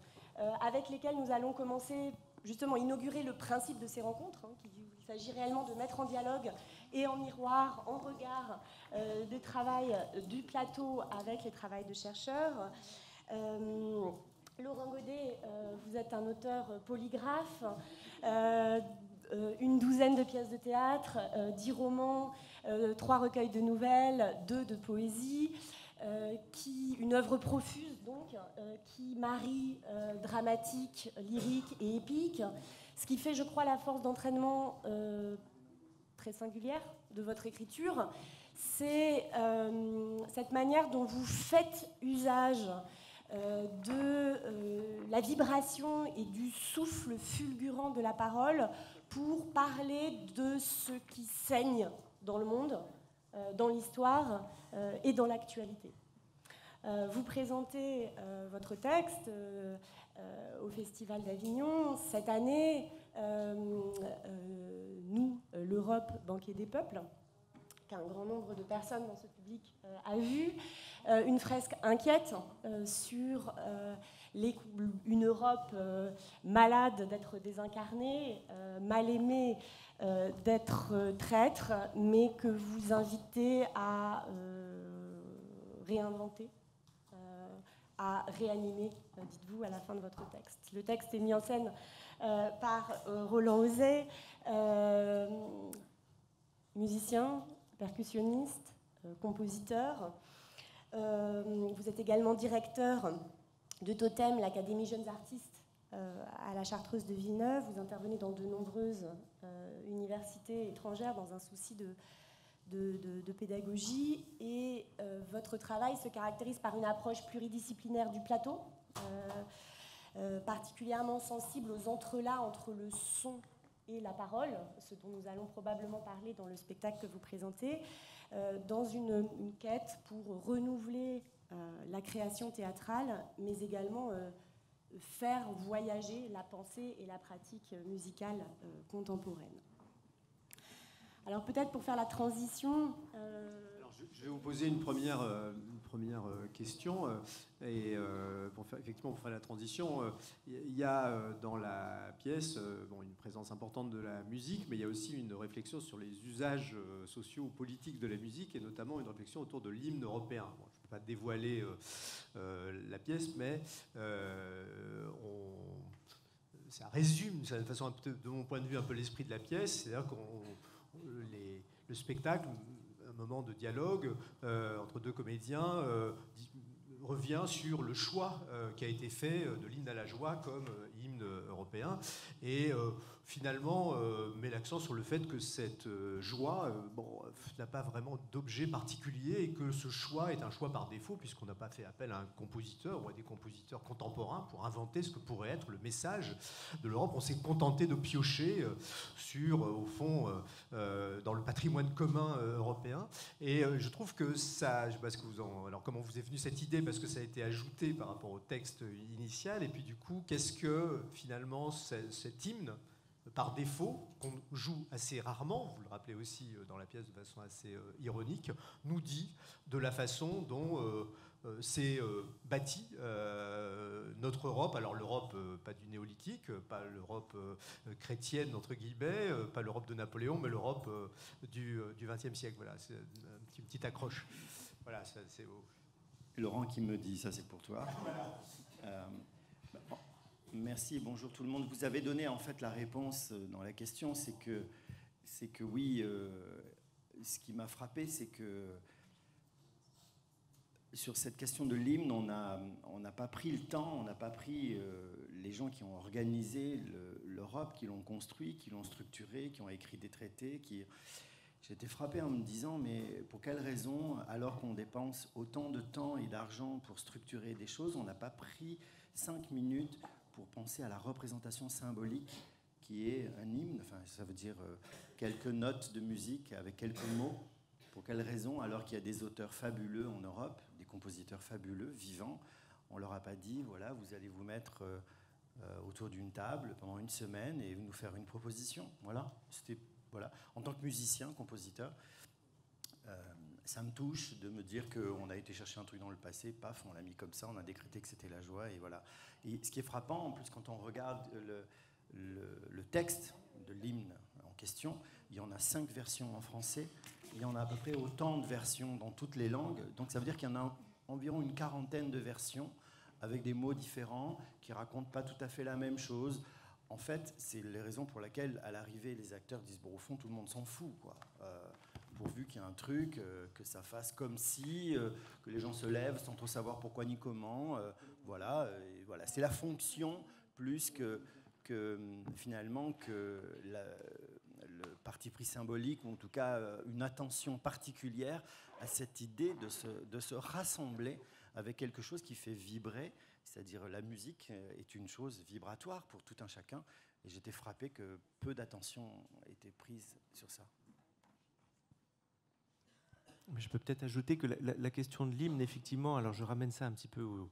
avec lesquels nous allons commencer justement inaugurer le principe de ces rencontres. Hein, il s'agit réellement de mettre en dialogue et en miroir, en regard, euh, des travails du plateau avec les travaux de chercheurs. Euh, Laurent Godet, vous êtes un auteur polygraphe, une douzaine de pièces de théâtre, dix romans, trois recueils de nouvelles, deux de poésie. Euh, qui, une œuvre profuse donc, euh, qui marie euh, dramatique, lyrique et épique, ce qui fait, je crois, la force d'entraînement très singulière de votre écriture, c'est cette manière dont vous faites usage de la vibration et du souffle fulgurant de la parole pour parler de ce qui saigne dans le monde, dans l'histoire, euh, et dans l'actualité. Euh, vous présentez euh, votre texte au Festival d'Avignon. Cette année, nous, l'Europe, banquier des peuples, qu'un grand nombre de personnes dans ce public a vu, une fresque inquiète sur une Europe malade d'être désincarnée, mal aimée euh, d'être euh, traître, mais que vous invitez à euh, réinventer, à réanimer, dites-vous, à la fin de votre texte. Le texte est mis en scène par Roland Osé, musicien, percussionniste, compositeur. vous êtes également directeur de Totem, l'Académie Jeunes Artistes à la Chartreuse de Villeneuve. Vous intervenez dans de nombreuses euh, universités étrangères dans un souci de, pédagogie et euh, votre travail se caractérise par une approche pluridisciplinaire du plateau, particulièrement sensible aux entrelacs entre le son et la parole, ce dont nous allons probablement parler dans le spectacle que vous présentez, dans une, quête pour renouveler la création théâtrale, mais également faire voyager la pensée et la pratique musicale euh, contemporaine. Alors peut-être pour faire la transition... Euh, je, vais vous poser une première, euh, première question. Et pour faire, effectivement, pour faire la transition, il y a dans la pièce une présence importante de la musique, mais il y a aussi une réflexion sur les usages sociaux ou politiques de la musique, et notamment une réflexion autour de l'hymne européen pas dévoiler euh, euh, la pièce, mais euh, ça résume, de de mon point de vue, un peu l'esprit de la pièce. C'est-à-dire qu'on le spectacle, moment de dialogue entre deux comédiens, revient sur le choix qui a été fait de l'hymne à la joie comme hymne Et finalement euh, met l'accent sur le fait que cette euh, joie euh, bon, n'a pas vraiment d'objet particulier et que ce choix est un choix par défaut puisqu'on n'a pas fait appel à un compositeur ou à des compositeurs contemporains pour inventer ce que pourrait être le message de l'Europe. On s'est contenté de piocher sur, au fond, dans le patrimoine commun européen. Et je trouve que ça, je sais que vous en, alors comment vous est venue cette idée parce que ça a été ajouté par rapport au texte initial et puis du coup, qu'est-ce que finalement cet hymne par défaut, qu'on joue assez rarement, vous le rappelez aussi euh, dans la pièce de façon assez euh, ironique, nous dit de la façon dont euh, s'est bâtie notre Europe. Alors l'Europe, pas du néolithique, pas l'Europe chrétienne, entre guillemets, pas l'Europe de Napoléon, mais l'Europe du XXe siècle. Voilà, c'est une petite accroche. Voilà, c'est Laurent qui me dit, ça c'est pour toi. Euh, merci, bonjour tout le monde. Vous avez donné en fait la réponse dans la question, c'est que, c'est que oui, ce qui m'a frappé, c'est que sur cette question de l'hymne, on n'a on pas pris le temps, on n'a pas pris euh, les gens qui ont organisé l'Europe, qui l'ont construit, qui l'ont structuré, qui ont écrit des traités. Qui... J'étais frappé en me disant, mais pour quelle raison, alors qu'on dépense autant de temps et d'argent pour structurer des choses, on n'a pas pris cinq minutes pour penser à la représentation symbolique qui est un hymne, enfin ça veut dire euh, quelques notes de musique avec quelques mots. Pour quelle raison, alors qu'il y a des auteurs fabuleux en Europe, des compositeurs fabuleux, vivants, on leur a pas dit, voilà, vous allez vous mettre euh, euh, autour d'une table pendant une semaine et nous faire une proposition. Voilà, c'était voilà. En tant que musicien, compositeur, ça me touche de me dire qu'on a été chercher un truc dans le passé, paf, on l'a mis comme ça, on a décrété que c'était la joie, et voilà. Et ce qui est frappant, en plus, quand on regarde le, texte de l'hymne en question. Il y en a cinq versions en français. Il y en a à peu près autant de versions dans toutes les langues. Donc ça veut dire qu'il y en a environ une quarantaine de versions avec des mots différents qui racontent pas tout à fait la même chose. En fait, c'est les raisons pour lesquelles, à l'arrivée, les acteurs disent bon, au fond, tout le monde s'en fout, quoi. Euh, pourvu qu'il y ait un truc, euh, que ça fasse comme si, euh, que les gens se lèvent sans trop savoir pourquoi ni comment. voilà, et voilà. C'est la fonction plus que que finalement que le parti pris symbolique, ou en tout cas euh, une attention particulière à cette idée de se, de se rassembler avec quelque chose qui fait vibrer, c'est-à-dire la musique est une chose vibratoire pour tout un chacun, et j'étais frappé que peu d'attention était prise sur ça. Je peux peut-être ajouter que la, question de l'hymne, effectivement, alors je ramène ça un petit peu au,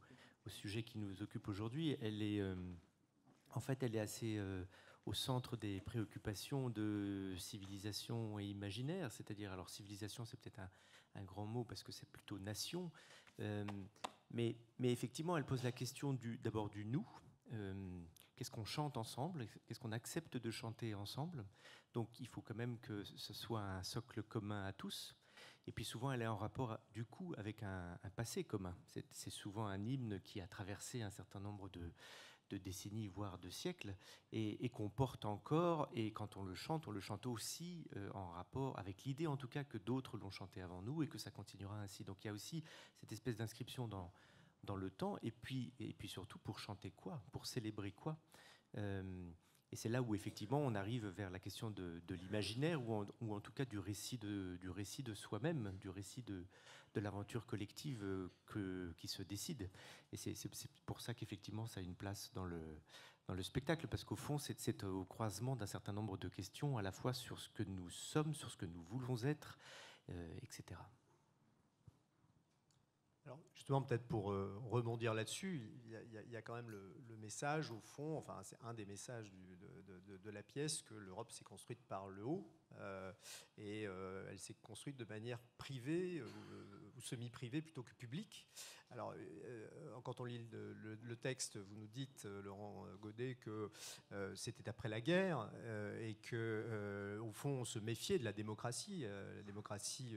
sujet qui nous occupe aujourd'hui, elle est... Euh, en fait, elle est assez euh, au centre des préoccupations de civilisation et imaginaire. C'est-à-dire, alors civilisation, c'est peut-être un, grand mot parce que c'est plutôt nation. Euh, mais, effectivement, elle pose la question d'abord du, nous. Qu'est-ce qu'on chante ensemble Qu'est-ce qu'on accepte de chanter ensemble Donc, il faut quand même que ce soit un socle commun à tous. Et puis souvent, elle est en rapport, du coup, avec un, passé commun. C'est souvent un hymne qui a traversé un certain nombre de, décennies, voire de siècles, et, qu'on porte encore, et quand on le chante, on le chante aussi euh, en rapport avec l'idée, en tout cas, que d'autres l'ont chanté avant nous, et que ça continuera ainsi. Donc il y a aussi cette espèce d'inscription dans, dans le temps, et puis, et puis surtout pour chanter quoi, pour célébrer quoi? Euh, et c'est là où effectivement on arrive vers la question de, l'imaginaire ou en, ou en, tout cas du récit de, soi-même, du récit de, l'aventure collective euh, qui se décide. Et c'est pour ça qu'effectivement ça a une place dans le, dans le spectacle, parce qu'au fond c'est au croisement d'un certain nombre de questions, à la fois sur ce que nous sommes, sur ce que nous voulons être, euh, etc. Alors justement, peut-être pour euh, rebondir là-dessus, il, y, a quand même le, message au fond, enfin c'est un des messages de, la pièce, que l'Europe s'est construite par le haut, euh, et euh, elle s'est construite de manière privée ou semi-privée plutôt que publique. Alors, quand on lit le, texte, vous nous dites, Laurent Godet, que c'était après la guerre et que, au fond, on se méfiait de la démocratie. la démocratie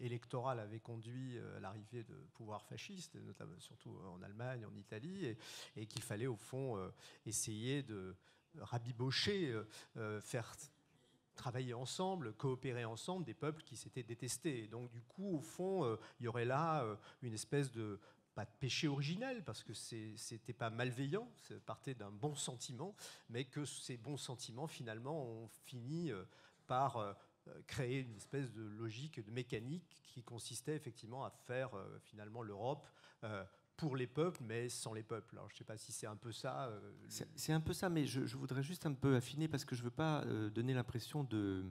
électorale avait conduit à l'arrivée de pouvoirs fascistes, notamment, surtout en Allemagne, en Italie, et, qu'il fallait au fond euh, essayer de rabibocher, euh, euh, faire travailler ensemble, coopérer ensemble des peuples qui s'étaient détestés. Et donc du coup, au fond, il y aurait là une espèce de pas de péché originel, parce que c'était pas malveillant, ça partait d'un bon sentiment, mais que ces bons sentiments, finalement, ont fini par euh, créer une espèce de logique, de mécanique qui consistait effectivement à faire euh, finalement l'Europe euh, pour les peuples, mais sans les peuples. Je ne sais pas si c'est un peu ça. C'est un peu ça, mais je, voudrais juste un peu affiner parce que je ne veux pas donner l'impression de,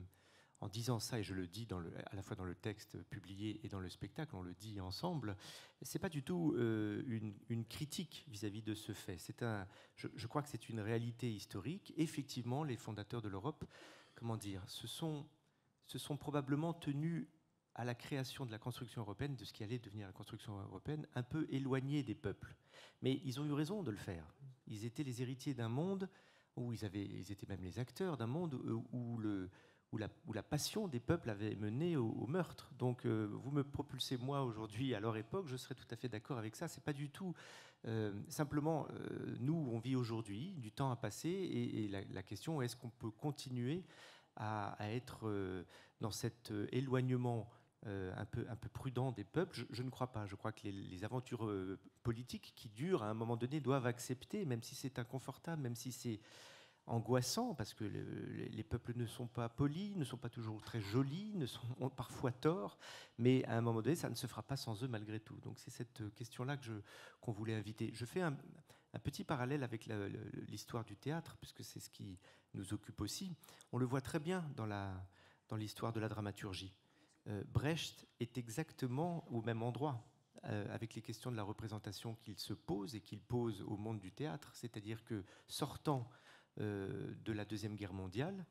en disant ça, et je le dis à la fois dans le texte publié et dans le spectacle, on le dit ensemble, c'est pas du tout une, une, critique vis-à-vis de ce fait. Un, je, crois que c'est une réalité historique. Effectivement, les fondateurs de l'Europe, comment dire, ce sont se sont probablement tenus à la création de la construction européenne, de ce qui allait devenir la construction européenne, un peu éloignés des peuples. Mais ils ont eu raison de le faire. Ils étaient les héritiers d'un monde où ils, avaient, ils étaient même les acteurs d'un monde où le, où la, passion des peuples avait mené au, meurtre. Donc euh, vous me propulsez moi aujourd'hui à leur époque, je serais tout à fait d'accord avec ça. C'est pas du tout euh, simplement euh, nous on vit aujourd'hui, du temps a passé et, la, question est-ce qu'on peut continuer à, être dans cet éloignement un, peu, un peu prudent des peuples je, ne crois pas. Je crois que les, aventures politiques qui durent à un moment donné doivent accepter, même si c'est inconfortable, même si c'est angoissant parce que les peuples ne sont pas polis, ne sont pas toujours très jolis, ne sont, ont parfois tort, mais à un moment donné, ça ne se fera pas sans eux malgré tout. Donc c'est cette question-là que qu'on voulait inviter. Je fais un, petit parallèle avec l'histoire du théâtre, puisque c'est ce qui nous occupe aussi. On le voit très bien dans, la, dans l'histoire de la dramaturgie. Euh, Brecht est exactement au même endroit euh, avec les questions de la représentation qu'il se pose et qu'il pose au monde du théâtre, c'est-à-dire que sortant euh, de la Deuxième Guerre mondiale,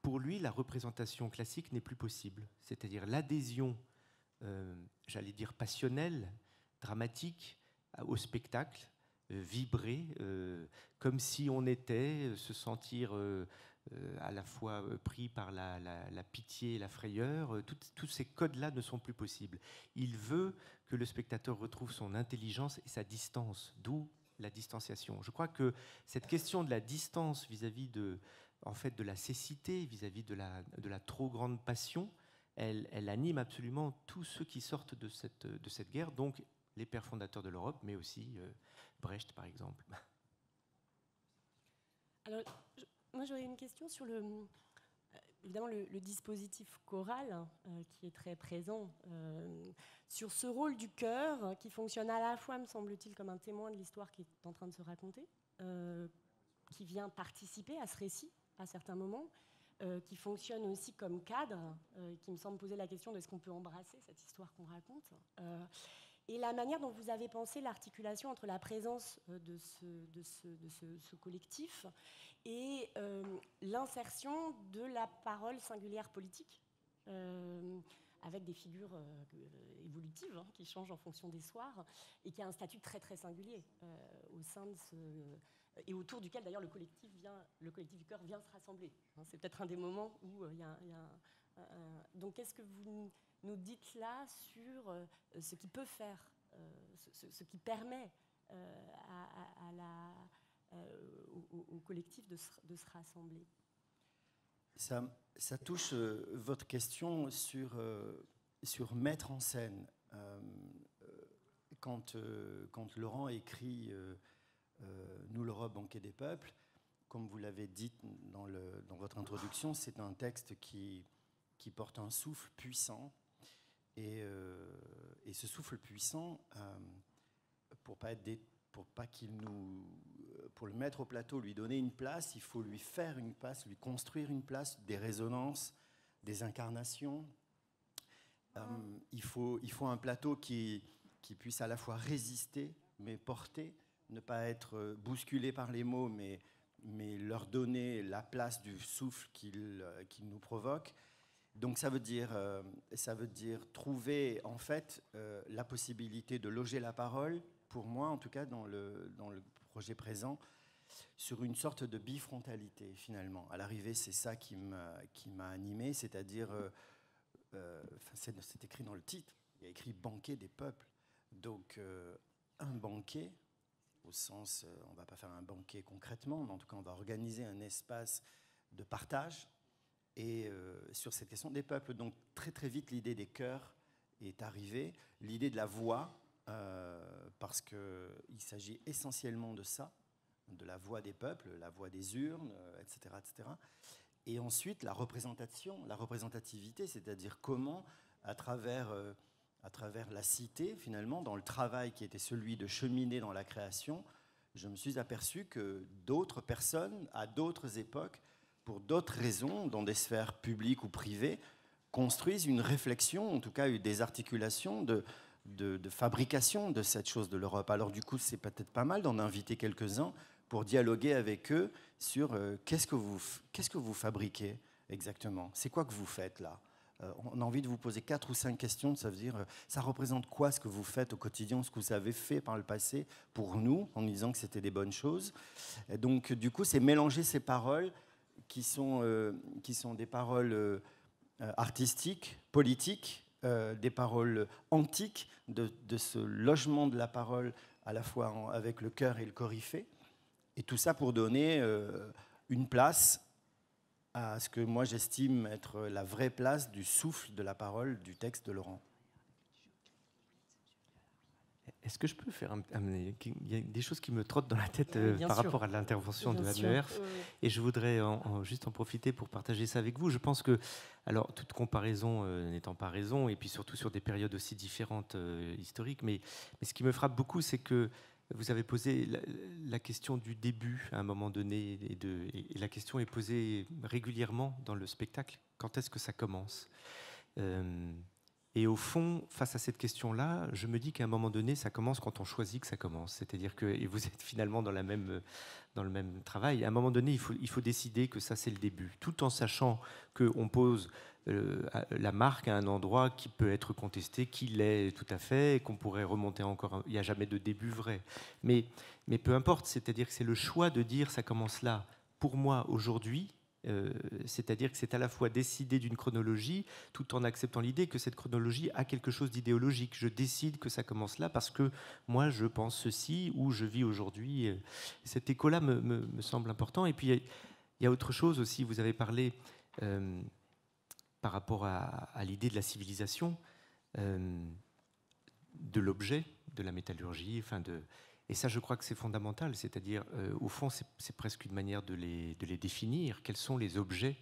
pour lui, la représentation classique n'est plus possible. C'est-à-dire l'adhésion, j'allais dire passionnelle, dramatique, au spectacle, vibrer, comme si on était, se sentir à la fois pris par la, pitié et la frayeur. tous ces codes-là ne sont plus possibles. Il veut que le spectateur retrouve son intelligence et sa distance, d'où la distanciation. Je crois que cette question de la distance vis-à-vis de, en fait, de la cécité, vis-à-vis de, la, trop grande passion, elle, anime absolument tous ceux qui sortent de cette, guerre, donc les pères fondateurs de l'Europe, mais aussi euh, Brecht, par exemple. Alors, moi, j'aurais une question sur le, évidemment le, dispositif choral euh, qui est très présent euh, sur ce rôle du cœur qui fonctionne à la fois, me semble-t-il, comme un témoin de l'histoire qui est en train de se raconter, euh, qui vient participer à ce récit à certains moments, qui fonctionne aussi comme cadre, qui me semble poser la question de est-ce qu'on peut embrasser cette histoire qu'on raconte et la manière dont vous avez pensé l'articulation entre la présence de ce, de ce, collectif et euh, l'insertion de la parole singulière politique. Euh, avec des figures euh, évolutives hein, qui changent en fonction des soirs et qui a un statut très très singulier au sein de ce et autour duquel d'ailleurs le collectif du cœur vient se rassembler. Hein. c'est peut-être un des moments où il y a, un, donc qu'est-ce que vous nous dites là sur ce qui peut faire, ce, qui permet euh, au, collectif de se, rassembler. Ça, touche euh, votre question sur, euh, sur mettre en scène. quand, quand Laurent écrit Nous l'Europe, banquet des peuples, comme vous l'avez dit dans, le, dans votre introduction, c'est un texte qui, qui porte un souffle puissant. Et, et ce souffle puissant, pour pas être pour pas qu'il nous pour le mettre au plateau, lui donner une place, il faut lui faire une place, lui construire une place, des résonances, des incarnations. Euh, il, faut, il faut un plateau qui, qui puisse à la fois résister, mais porter, ne pas être bousculé par les mots, mais, mais leur donner la place du souffle qu'il qu nous provoque. Donc ça veut dire, euh, ça veut dire trouver en fait euh, la possibilité de loger la parole, pour moi en tout cas dans le, dans le projet présent, sur une sorte de bifrontalité finalement. À l'arrivée, c'est ça qui m'a animé, c'est-à-dire, euh, c'est écrit dans le titre, il y a écrit banquet des peuples. Donc un banquet, au sens, on ne va pas faire un banquet concrètement, mais en tout cas on va organiser un espace de partage et sur cette question des peuples. Donc très très vite l'idée des cœurs est arrivée, l'idée de la voix, parce qu'il s'agit essentiellement de ça, de la voix des peuples, la voix des urnes, etc., euh, etc. Et ensuite, la représentation, la représentativité, c'est-à-dire comment, à travers, euh, à travers la cité, finalement, dans le travail qui était celui de cheminer dans la création, je me suis aperçu que d'autres personnes, à d'autres époques, pour d'autres raisons, dans des sphères publiques ou privées, construisent une réflexion, en tout cas des articulations de, fabrication de cette chose de l'Europe. Alors du coup, c'est peut-être pas mal d'en inviter quelques-uns pour dialoguer avec eux sur euh, qu'est-ce que vous qu'est-ce que vous fabriquez exactement? C'est quoi que vous faites là? Euh, On a envie de vous poser quatre ou cinq questions. Ça veut dire, euh, ça représente quoi ce que vous faites au quotidien, ce que vous avez fait par le passé pour nous, en disant que c'était des bonnes choses? Donc, du coup, c'est mélanger ces paroles qui sont, qui sont des paroles artistiques, politiques, des paroles antiques, de, de, ce logement de la parole à la fois avec le cœur et le coryphée. Et tout ça pour donner une place à ce que moi j'estime être la vraie place du souffle de la parole du texte de Laurent. Est-ce que je peux faire un, Il y a des choses qui me trottent dans la tête euh, par rapport à l'intervention de Anne et je voudrais juste en profiter pour partager ça avec vous. Je pense que, alors, toute comparaison euh, n'étant pas raison, et puis surtout sur des périodes aussi différentes euh, historiques, mais, mais, ce qui me frappe beaucoup, c'est que vous avez posé la, question du début à un moment donné, et, de, et, la question est posée régulièrement dans le spectacle. Quand est-ce que ça commence? Euh, Et au fond, face à cette question-là, je me dis qu'à un moment donné, ça commence quand on choisit que ça commence. C'est-à-dire que et vous êtes finalement dans, dans le même travail. À un moment donné, il faut, il faut décider que ça, c'est le début, tout en sachant qu'on pose euh, la marque à un endroit qui peut être contesté, qui l'est tout à fait, et qu'on pourrait remonter encore. Il n'y a jamais de début vrai. Mais, mais peu importe, c'est-à-dire que c'est le choix de dire ça commence là. Pour moi, aujourd'hui, euh, c'est-à-dire que c'est à la fois décider d'une chronologie tout en acceptant l'idée que cette chronologie a quelque chose d'idéologique. Je décide que ça commence là parce que moi je pense ceci ou je vis aujourd'hui. Cet écho-là me, semble important. Et puis il y, a autre chose aussi. Vous avez parlé euh, par rapport à, l'idée de la civilisation, euh, de l'objet, de la métallurgie, enfin de, et ça, je crois que c'est fondamental. C'est-à-dire, euh, au fond, c'est presque une manière de les, de les, définir. Quels sont les objets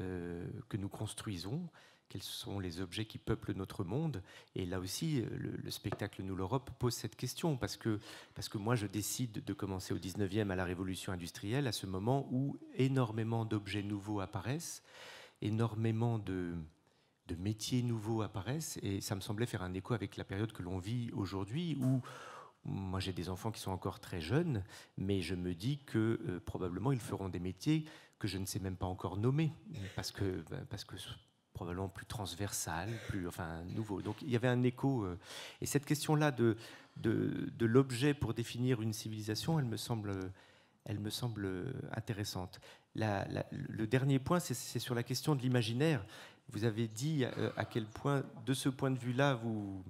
euh, que nous construisons? Quels sont les objets qui peuplent notre monde? Et là aussi, le, spectacle Nous l'Europe pose cette question parce que, parce que moi, je décide de commencer au 19e à la révolution industrielle, à ce moment où énormément d'objets nouveaux apparaissent énormément de, de métiers nouveaux apparaissent et ça me semblait faire un écho avec la période que l'on vit aujourd'hui où moi j'ai des enfants qui sont encore très jeunes, mais je me dis que euh, probablement ils feront des métiers que je ne sais même pas encore nommer parce que, ben, parce que probablement plus transversal, plus enfin nouveau. Donc il y avait un écho euh, et cette question-là de, de, l'objet pour définir une civilisation, elle me semble elle me semble intéressante le dernier point, c'est sur la question de l'imaginaire. Vous avez dit euh, à quel point, de ce point de vue-là, vous,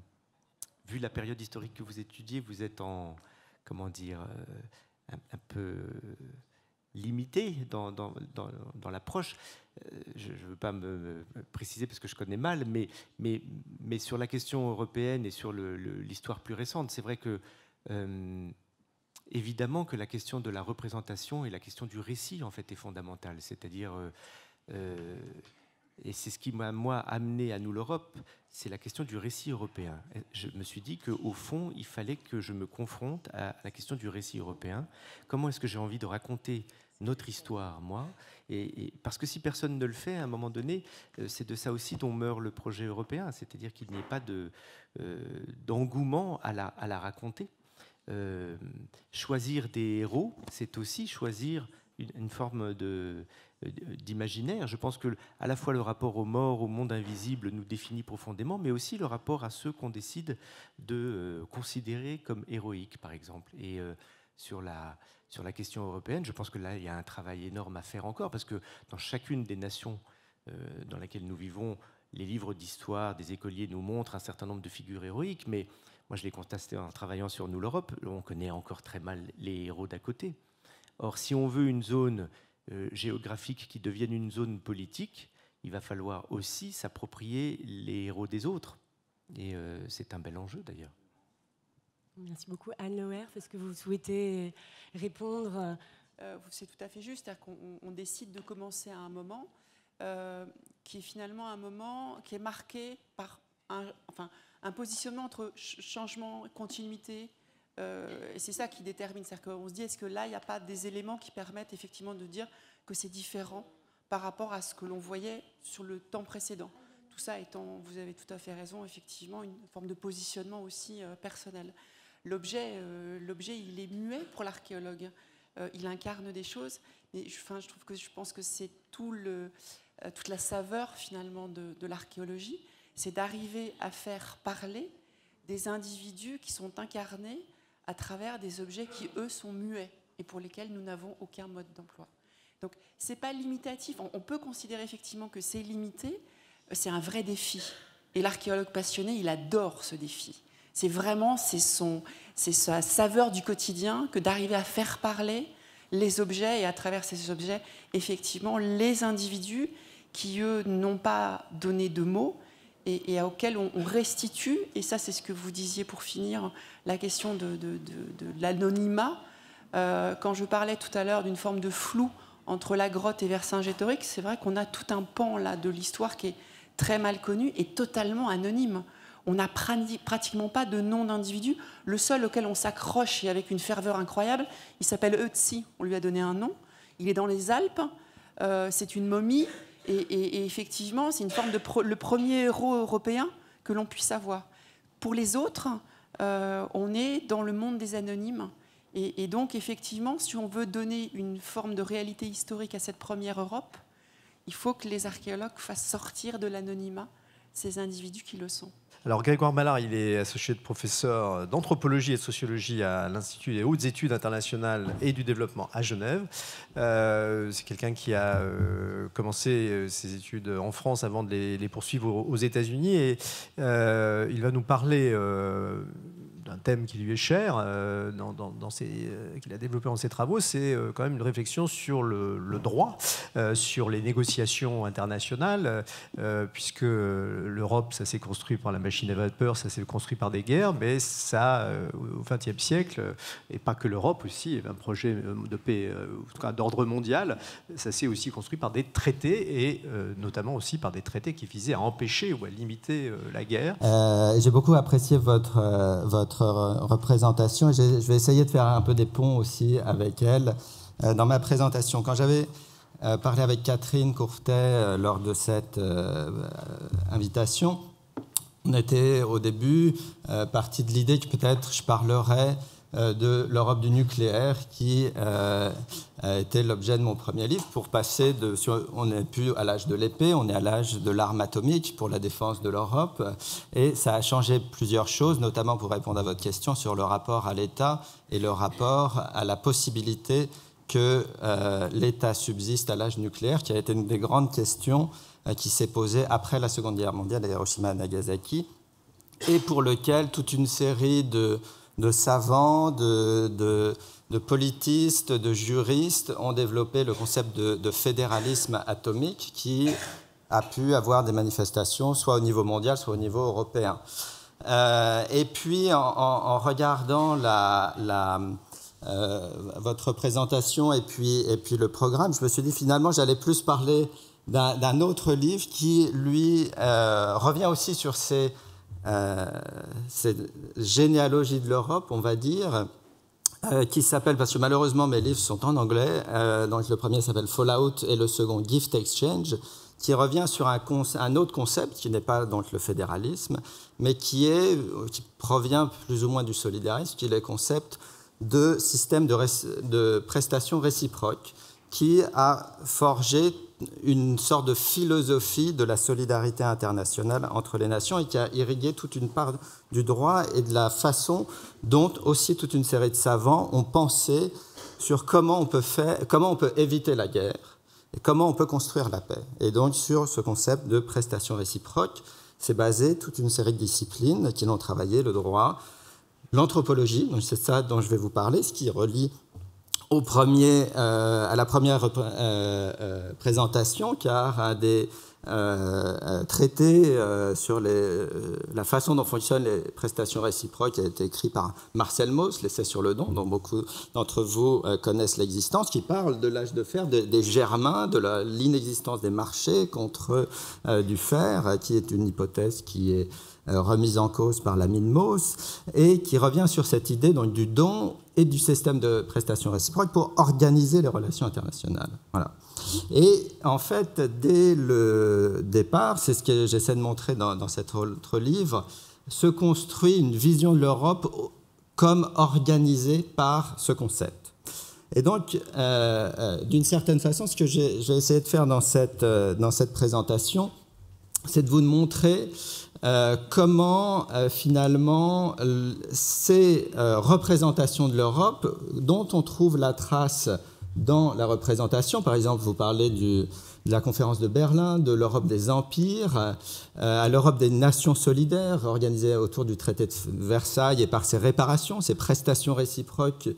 vu la période historique que vous étudiez, vous êtes en, comment dire, euh, un, peu limité dans, dans, dans, l'approche. Euh, je ne veux pas me, préciser parce que je connais mal, mais, mais, mais sur la question européenne et sur l'histoire plus récente, c'est vrai que évidemment que la question de la représentation et la question du récit en fait est fondamentale. C'est-à-dire, euh, euh, et c'est ce qui m'a moi amené à nous l'Europe, c'est la question du récit européen. Je me suis dit qu'au fond, il fallait que je me confronte à la question du récit européen. Comment est-ce que j'ai envie de raconter notre histoire, moi? Et, Parce que si personne ne le fait, à un moment donné, euh, c'est de ça aussi dont meurt le projet européen, c'est-à-dire qu'il n'y ait pas d'engouement à, la, à la raconter. Euh, choisir des héros, c'est aussi choisir une, forme de, d'imaginaire. Je pense que à la fois le rapport aux morts, au monde invisible nous définit profondément, mais aussi le rapport à ceux qu'on décide de euh, considérer comme héroïques, par exemple. Et euh, sur, la, sur la question européenne, je pense que là, il y a un travail énorme à faire encore, parce que dans chacune des nations dans lesquelles nous vivons, les livres d'histoire des écoliers nous montrent un certain nombre de figures héroïques, mais moi, je l'ai constaté en travaillant sur Nous l'Europe. On connaît encore très mal les héros d'à côté. Or, si on veut une zone euh, géographique qui devienne une zone politique, il va falloir aussi s'approprier les héros des autres. Et euh, c'est un bel enjeu d'ailleurs. Merci beaucoup. Anne Loer, est-ce que vous souhaitez répondre? Euh, C'est tout à fait juste. C'est-à-dire qu'on décide de commencer à un moment qui est finalement un moment qui est marqué par un, enfin, un positionnement entre changement, continuité. Euh, et c'est ça qui détermine. C'est-à-dire qu'on se dit, est-ce que là, il n'y a pas des éléments qui permettent effectivement de dire que c'est différent par rapport à ce que l'on voyait sur le temps précédent? Tout ça étant, vous avez tout à fait raison, effectivement, une forme de positionnement aussi euh, personnel. L'objet, euh, l'objet, il est muet pour l'archéologue. il incarne des choses, mais je, enfin, je trouve que je pense que c'est tout le, toute la saveur finalement de, de l'archéologie c'est d'arriver à faire parler des individus qui sont incarnés à travers des objets qui, eux, sont muets et pour lesquels nous n'avons aucun mode d'emploi. Donc, c'est pas limitatif. On, peut considérer effectivement que c'est limité. C'est un vrai défi. Et l'archéologue passionné, il adore ce défi. C'est vraiment, c'est son, c'est sa saveur du quotidien que d'arriver à faire parler les objets et à travers ces objets, effectivement, les individus qui, eux, n'ont pas donné de mots et, auxquels on, restitue, et ça c'est ce que vous disiez pour finir, la question de, l'anonymat. Euh, quand je parlais tout à l'heure d'une forme de flou entre la grotte et Vercingétorix, c'est vrai qu'on a tout un pan là de l'histoire qui est très mal connu et totalement anonyme. On n'a pratiquement pas de nom d'individu. Le seul auquel on s'accroche et avec une ferveur incroyable, il s'appelle Ötzi. On lui a donné un nom. Il est dans les Alpes. Euh, c'est une momie. Et, effectivement, c'est une forme de le premier héros européen que l'on puisse avoir. Pour les autres, euh, on est dans le monde des anonymes. Et, donc, effectivement, si on veut donner une forme de réalité historique à cette première Europe, il faut que les archéologues fassent sortir de l'anonymat ces individus qui le sont. Alors Grégoire Mallard, il est associé de professeur d'anthropologie et de sociologie à l'Institut des hautes études internationales et du développement à Genève. Euh, c'est quelqu'un qui a euh, commencé euh, ses études en France avant de les, poursuivre aux, États-Unis et il va nous parler d'un thème qui lui est cher, euh, dans, euh, qu'il a développé dans ses travaux, c'est euh, quand même une réflexion sur le, droit, sur les négociations internationales, puisque l'Europe, ça s'est construit par la machine à vapeur, ça s'est construit par des guerres, mais ça, au XXe siècle, et pas que l'Europe aussi, un projet de paix, en tout cas d'ordre mondial, ça s'est aussi construit par des traités, et notamment aussi par des traités qui visaient à empêcher ou à limiter la guerre. J'ai beaucoup apprécié votre, votre représentation. Je vais essayer de faire un peu des ponts aussi avec elle euh, dans ma présentation. Quand j'avais euh, parlé avec Catherine Courtet euh, lors de cette invitation, on était au début parti de l'idée que peut-être je parlerais euh, de l'Europe du nucléaire qui euh, a été l'objet de mon premier livre pour passer de... On n'est plus à l'âge de l'épée, on est à l'âge de l'arme atomique pour la défense de l'Europe. Et ça a changé plusieurs choses, notamment pour répondre à votre question sur le rapport à l'État et le rapport à la possibilité que euh, l'État subsiste à l'âge nucléaire, qui a été une des grandes questions qui s'est posée après la Seconde Guerre mondiale à Hiroshima et Nagasaki, et pour lequel toute une série de de savants, de, politistes, de juristes ont développé le concept de, fédéralisme atomique qui a pu avoir des manifestations soit au niveau mondial, soit au niveau européen. Euh, et puis, en, regardant euh, votre présentation et puis, le programme, je me suis dit finalement, j'allais plus parler d'un autre livre qui, lui, euh, revient aussi sur ces cette généalogie de l'Europe, on va dire, euh, qui s'appelle, parce que malheureusement mes livres sont en anglais, euh, donc le premier s'appelle Fallout et le second Gift Exchange, qui revient sur un, un autre concept qui n'est pas donc le fédéralisme, mais qui, est, qui provient plus ou moins du solidarisme, qui est le concept de système de, de prestations réciproques, qui a forgé une sorte de philosophie de la solidarité internationale entre les nations et qui a irrigué toute une part du droit et de la façon dont aussi toute une série de savants ont pensé sur comment on peut, faire, comment on peut éviter la guerre et comment on peut construire la paix. Et donc sur ce concept de prestation réciproque, c'est basé toute une série de disciplines qui l'ont travaillé, le droit, l'anthropologie, c'est ça dont je vais vous parler, ce qui relie au premier, euh, à la première euh, euh, présentation, car un des traités sur les, la façon dont fonctionnent les prestations réciproques a été écrit par Marcel Mauss, l'essai sur le don, dont beaucoup d'entre vous connaissent l'existence, qui parle de l'âge de fer, des germains, de l'inexistence des marchés contre du fer, qui est une hypothèse qui est remise en cause par la mine et qui revient sur cette idée donc, du don et du système de prestations réciproques pour organiser les relations internationales. Voilà. Et en fait, dès le départ, c'est ce que j'essaie de montrer dans, cet autre livre, se construit une vision de l'Europe comme organisée par ce concept. Et donc, euh, euh, d'une certaine façon, ce que j'ai essayé de faire dans cette, euh, dans cette présentation, c'est de vous montrer euh, comment euh, finalement ces euh, représentations de l'Europe, dont on trouve la trace dans la représentation. Par exemple, vous parlez de la conférence de Berlin, de l'Europe des empires, à l'Europe des nations solidaires, organisée autour du traité de Versailles et par ses réparations, ses prestations réciproques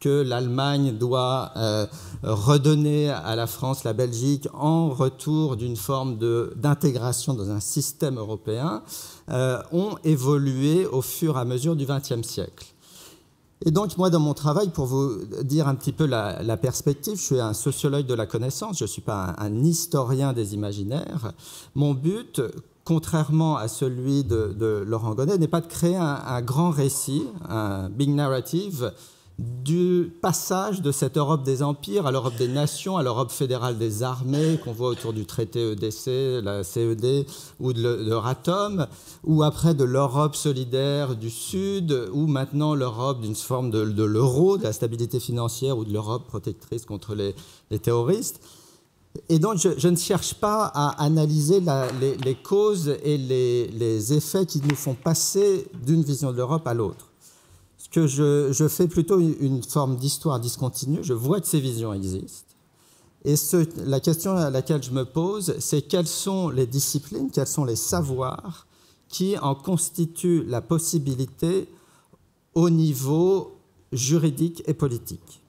que l'Allemagne doit euh, redonner à la France, la Belgique, en retour d'une forme d'intégration dans un système européen, euh, ont évolué au fur et à mesure du XXe siècle. Et donc, moi, dans mon travail, pour vous dire un petit peu la, perspective, je suis un sociologue de la connaissance, je ne suis pas un, historien des imaginaires. Mon but, contrairement à celui de, Laurent Gonnet, n'est pas de créer un grand récit, un big narrative, du passage de cette Europe des empires à l'Europe des nations, à l'Europe fédérale des armées qu'on voit autour du traité EDC, la CED ou de l'Euratom, ou après de l'Europe solidaire du Sud, ou maintenant l'Europe d'une forme de, l'euro, de la stabilité financière, ou de l'Europe protectrice contre les, terroristes. Et donc, je, ne cherche pas à analyser les, causes et les effets qui nous font passer d'une vision de l'Europe à l'autre que je, fais plutôt une forme d'histoire discontinue. Je vois que ces visions existent. Et la question à laquelle je me pose, c'est quelles sont les disciplines, quels sont les savoirs qui en constituent la possibilité au niveau juridique et politique.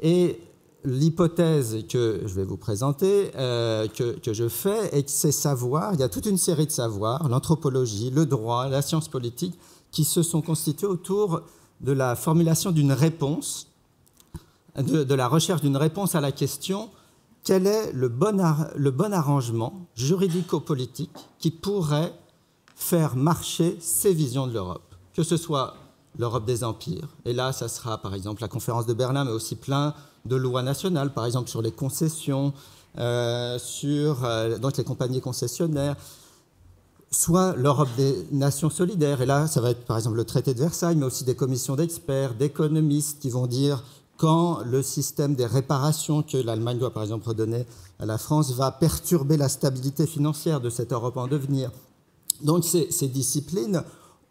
Et l'hypothèse que je vais vous présenter, euh, que, que, je fais, est que ces savoirs, il y a toute une série de savoirs, l'anthropologie, le droit, la science politique, qui se sont constitués autour de la formulation d'une réponse, de, la recherche d'une réponse à la question quel est le bon, le bon arrangement juridico-politique qui pourrait faire marcher ces visions de l'Europe, que ce soit l'Europe des empires, et là, ça sera par exemple la conférence de Berlin, mais aussi plein de lois nationales, par exemple sur les concessions, euh, sur euh, donc les compagnies concessionnaires, soit l'Europe des nations solidaires. Et là, ça va être par exemple le traité de Versailles, mais aussi des commissions d'experts, d'économistes qui vont dire quand le système des réparations que l'Allemagne doit par exemple redonner à la France va perturber la stabilité financière de cette Europe en devenir. Donc ces, ces disciplines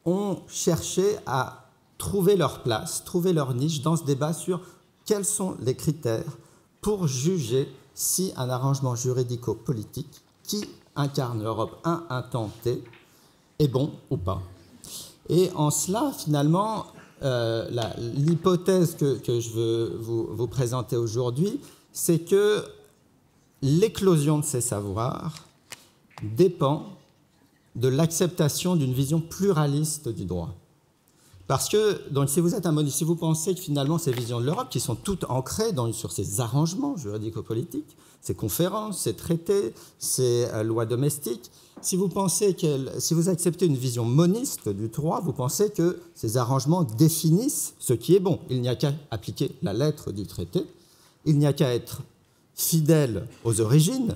ont cherché à trouver leur place, trouver leur niche dans ce débat sur quels sont les critères pour juger si un arrangement juridico-politique qui incarne l'Europe un, T, est bon ou pas. Et en cela, finalement, euh, l'hypothèse que, je veux vous, présenter aujourd'hui, c'est que l'éclosion de ces savoirs dépend de l'acceptation d'une vision pluraliste du droit. Parce que, donc, si vous êtes si vous pensez que finalement ces visions de l'Europe, qui sont toutes ancrées sur ces arrangements juridico-politiques, ces conférences, ces traités, ces euh, lois domestiques. Si vous pensez si vous acceptez une vision moniste du droit, vous pensez que ces arrangements définissent ce qui est bon. Il n'y a qu'à appliquer la lettre du traité, il n'y a qu'à être fidèle aux origines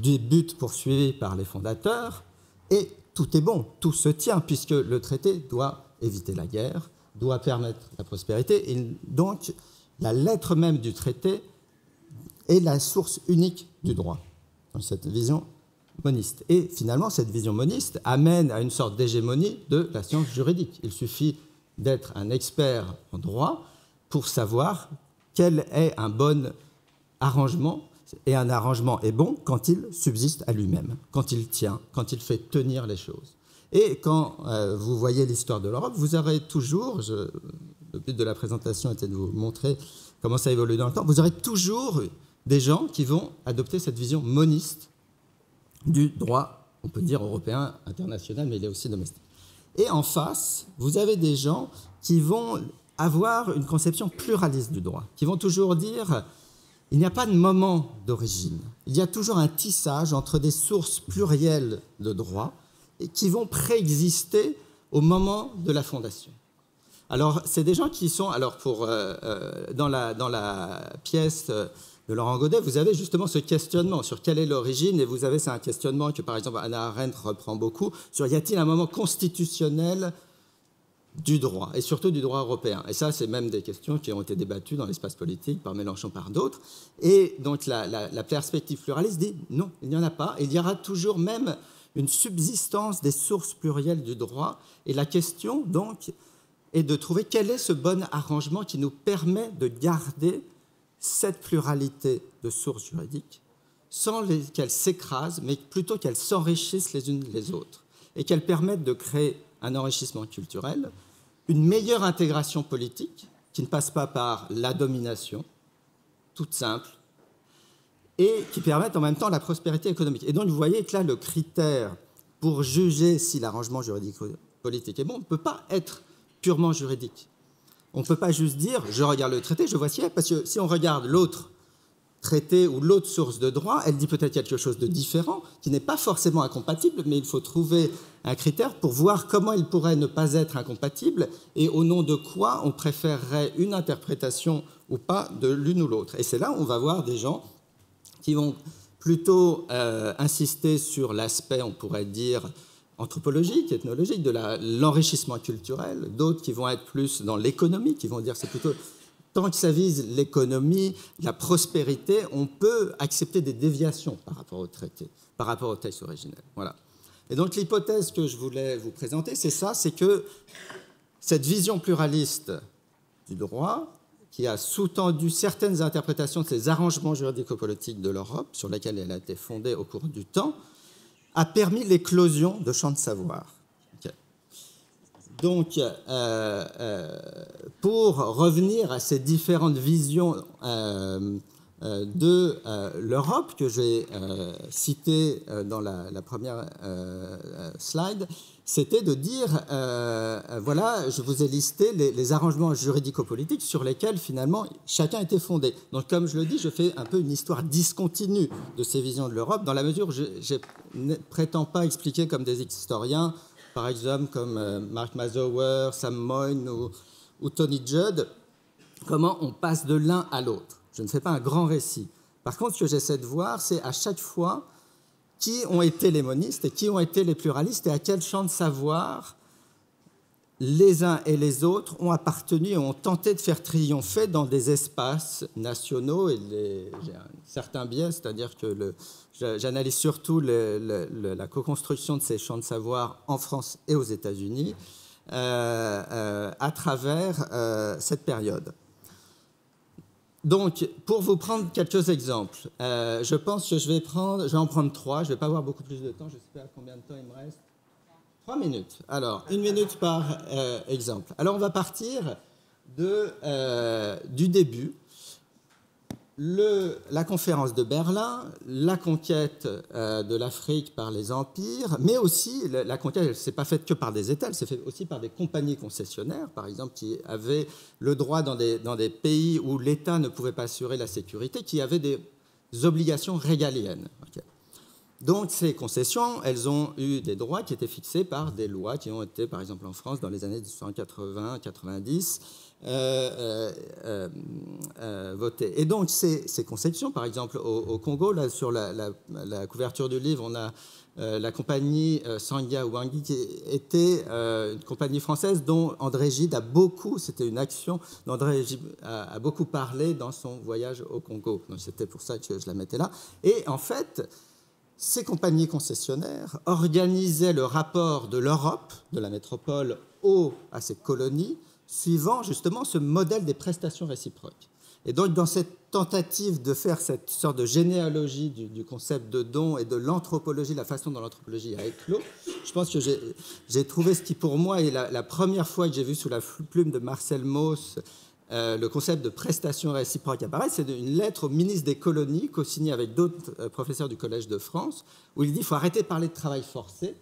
du but poursuivi par les fondateurs, et tout est bon, tout se tient, puisque le traité doit éviter la guerre, doit permettre la prospérité, et donc la lettre même du traité est la source unique du droit, dans cette vision moniste. Et finalement, cette vision moniste amène à une sorte d'hégémonie de la science juridique. Il suffit d'être un expert en droit pour savoir quel est un bon arrangement. Et un arrangement est bon quand il subsiste à lui-même, quand il tient, quand il fait tenir les choses. Et quand euh, vous voyez l'histoire de l'Europe, vous aurez toujours, le but de la présentation était de vous montrer comment ça évolue dans le temps, vous aurez toujours des gens qui vont adopter cette vision moniste du droit, on peut dire européen, international, mais il est aussi domestique. Et en face, vous avez des gens qui vont avoir une conception pluraliste du droit, qui vont toujours dire il n'y a pas de moment d'origine, il y a toujours un tissage entre des sources plurielles de droit et qui vont préexister au moment de la fondation. Alors, c'est des gens qui sont, alors pour, euh, euh, dans, la, dans la pièce euh, de Laurent Godet, vous avez justement ce questionnement sur quelle est l'origine, et vous avez, c'est un questionnement que par exemple Anna Arendt reprend beaucoup, sur y a-t-il un moment constitutionnel du droit, et surtout du droit européen. Et ça, c'est même des questions qui ont été débattues dans l'espace politique par Mélenchon, par d'autres. Et donc la, la, perspective pluraliste dit non, il n'y en a pas. Il y aura toujours même une subsistance des sources plurielles du droit. Et la question, donc, est de trouver quel est ce bon arrangement qui nous permet de garder cette pluralité de sources juridiques sans qu'elles s'écrasent, mais plutôt qu'elles s'enrichissent les unes les autres et qu'elles permettent de créer un enrichissement culturel, une meilleure intégration politique qui ne passe pas par la domination, toute simple, et qui permettent en même temps la prospérité économique. Et donc vous voyez que là, le critère pour juger si l'arrangement juridique politique est bon ne peut pas être purement juridique. On ne peut pas juste dire je regarde le traité, je vois si parce que si on regarde l'autre traité ou l'autre source de droit, elle dit peut-être quelque chose de différent, qui n'est pas forcément incompatible, mais il faut trouver un critère pour voir comment il pourrait ne pas être incompatible et au nom de quoi on préférerait une interprétation ou pas de l'une ou l'autre. Et c'est là où on va voir des gens qui vont plutôt euh, insister sur l'aspect, on pourrait dire, anthropologique, ethnologique, de l'enrichissement culturel, d'autres qui vont être plus dans l'économie, qui vont dire c'est plutôt tant que ça vise l'économie, la prospérité, on peut accepter des déviations par rapport au traité, par rapport au texte originel. Voilà. Et donc l'hypothèse que je voulais vous présenter, c'est ça, c'est que cette vision pluraliste du droit, qui a sous-tendu certaines interprétations de ces arrangements juridico-politiques de l'Europe, sur lesquels elle a été fondée au cours du temps, a permis l'éclosion de champs de savoir. Donc, euh, euh, pour revenir à ces différentes visions euh, de l'Europe que j'ai citées dans la, première slide, c'était de dire, voilà, je vous ai listé les, arrangements juridico-politiques sur lesquels finalement chacun était fondé. Donc comme je le dis, je fais un peu une histoire discontinue de ces visions de l'Europe, dans la mesure où je ne prétends pas expliquer comme des historiens par exemple comme euh, Mark Mazower, Sam Moyne ou, Tony Judd, comment on passe de l'un à l'autre. Je ne fais pas un grand récit. Par contre, ce que j'essaie de voir, c'est à chaque fois qui ont été les monistes et qui ont été les pluralistes et à quel champ de savoir les uns et les autres ont appartenu et ont tenté de faire triompher dans des espaces nationaux. Et j'ai un certain biais, c'est-à-dire que j'analyse surtout la co-construction de ces champs de savoir en France et aux États-Unis euh, euh, à travers euh, cette période. Donc, pour vous prendre quelques exemples, je pense que je vais, prendre, je vais en prendre trois. Je ne vais pas avoir beaucoup plus de temps. Je ne sais pas combien de temps il me reste. Trois minutes. Alors, une minute par euh, exemple. Alors, on va partir euh, du début. La conférence de Berlin, la conquête euh, de l'Afrique par les empires, mais aussi la, conquête, elle s'est pas faite que par des États, elle s'est faite aussi par des compagnies concessionnaires, par exemple, qui avaient le droit dans des, pays où l'État ne pouvait pas assurer la sécurité, qui avaient des obligations régaliennes. Donc ces concessions, elles ont eu des droits qui étaient fixés par des lois qui ont été, par exemple en France, dans les années 1980-90, euh, euh, euh, votées. Et donc ces, concessions, par exemple au, Congo, là, sur la, couverture du livre, on a la compagnie Sangya Wangi, qui était une compagnie française dont André Gide a beaucoup, c'était une action dont André Gide a, a, beaucoup parlé dans son voyage au Congo. Donc c'était pour ça que je la mettais là. Et en fait, ces compagnies concessionnaires organisaient le rapport de l'Europe, de la métropole, aux, à ses colonies, suivant justement ce modèle des prestations réciproques. Et donc, dans cette tentative de faire cette sorte de généalogie du, concept de don et de l'anthropologie, la façon dont l'anthropologie a éclos, je pense que j'ai trouvé ce qui, pour moi, est la, première fois que j'ai vu sous la plume de Marcel Mauss euh, le concept de prestation réciproque apparaît, c'est une lettre au ministre des colonies, co-signée avec d'autres euh, professeurs du Collège de France, où il dit qu'il faut arrêter de parler de travail forcé.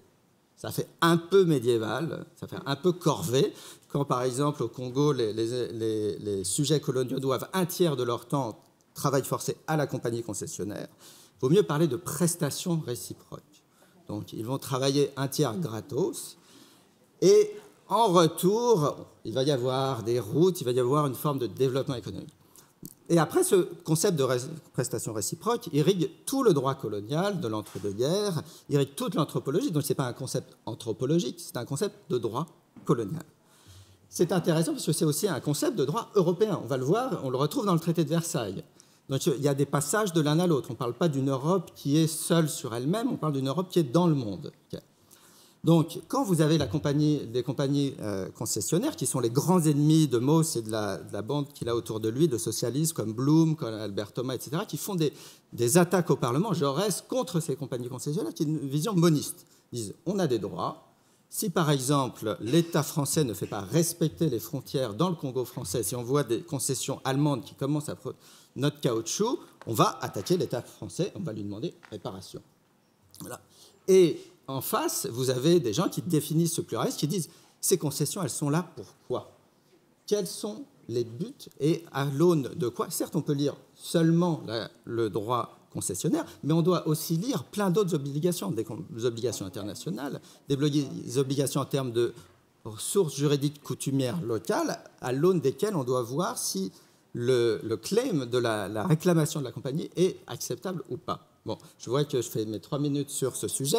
Ça fait un peu médiéval, ça fait un peu corvée. Quand, par exemple, au Congo, les, sujets coloniaux doivent un tiers de leur temps travail forcé à la compagnie concessionnaire, il vaut mieux parler de prestation réciproque. Donc, ils vont travailler un tiers gratos. Et en retour, il va y avoir des routes, il va y avoir une forme de développement économique. Et après, ce concept de prestation réciproque irrigue tout le droit colonial de l'entre-deux-guerres, irrigue toute l'anthropologie. Donc, ce n'est pas un concept anthropologique, c'est un concept de droit colonial. C'est intéressant parce que c'est aussi un concept de droit européen. On va le voir, on le retrouve dans le traité de Versailles. Donc, il y a des passages de l'un à l'autre. On ne parle pas d'une Europe qui est seule sur elle-même, on parle d'une Europe qui est dans le monde. Donc, quand vous avez la compagnie, des compagnies euh, concessionnaires, qui sont les grands ennemis de Mauss et de la, bande qu'il a autour de lui, de socialistes comme Bloom, comme Albert Thomas, etc., qui font des, attaques au Parlement, Jaurès, contre ces compagnies concessionnaires, qui ont une vision moniste. Ils disent on a des droits. Si par exemple l'État français ne fait pas respecter les frontières dans le Congo français, si on voit des concessions allemandes qui commencent à notre caoutchouc, on va attaquer l'État français, on va lui demander réparation. Voilà. Et en face, vous avez des gens qui définissent ce pluralisme, qui disent ces concessions, elles sont là pour quoi? Quels sont les buts et à l'aune de quoi? Certes, on peut lire seulement le droit concessionnaire, mais on doit aussi lire plein d'autres obligations, des, obligations internationales, des obligations en termes de ressources juridiques coutumières locales, à l'aune desquelles on doit voir si le, claim de la réclamation de la compagnie est acceptable ou pas. Bon, je vois que je fais mes trois minutes sur ce sujet.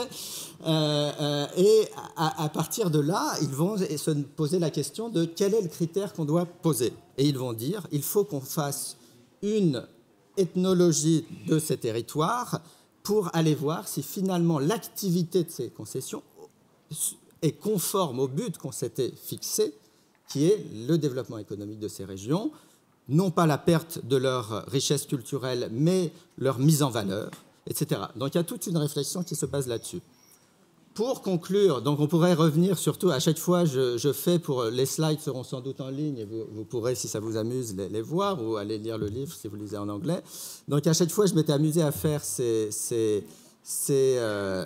Euh, euh, et à, partir de là, ils vont se poser la question de quel est le critère qu'on doit poser. Et ils vont dire, il faut qu'on fasse une ethnologie de ces territoires pour aller voir si finalement l'activité de ces concessions est conforme au but qu'on s'était fixé, qui est le développement économique de ces régions, non pas la perte de leur richesse culturelle, mais leur mise en valeur etc. Donc il y a toute une réflexion qui se passe là-dessus. Pour conclure, donc on pourrait revenir surtout, à chaque fois je, fais pour, les slides seront sans doute en ligne et vous, pourrez, si ça vous amuse, les, voir ou aller lire le livre si vous lisez en anglais. Donc à chaque fois je m'étais amusé à faire euh,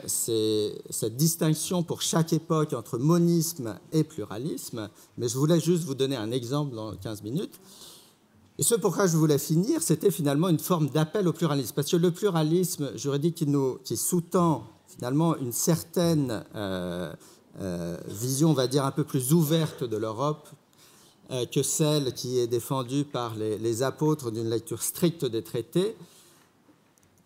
cette distinction pour chaque époque entre monisme et pluralisme, mais je voulais juste vous donner un exemple dans 15 minutes. Et ce pourquoi je voulais finir, c'était finalement une forme d'appel au pluralisme. Parce que le pluralisme juridique qui, qui sous-tend finalement une certaine euh, euh, vision, on va dire, un peu plus ouverte de l'Europe euh, que celle qui est défendue par les apôtres d'une lecture stricte des traités,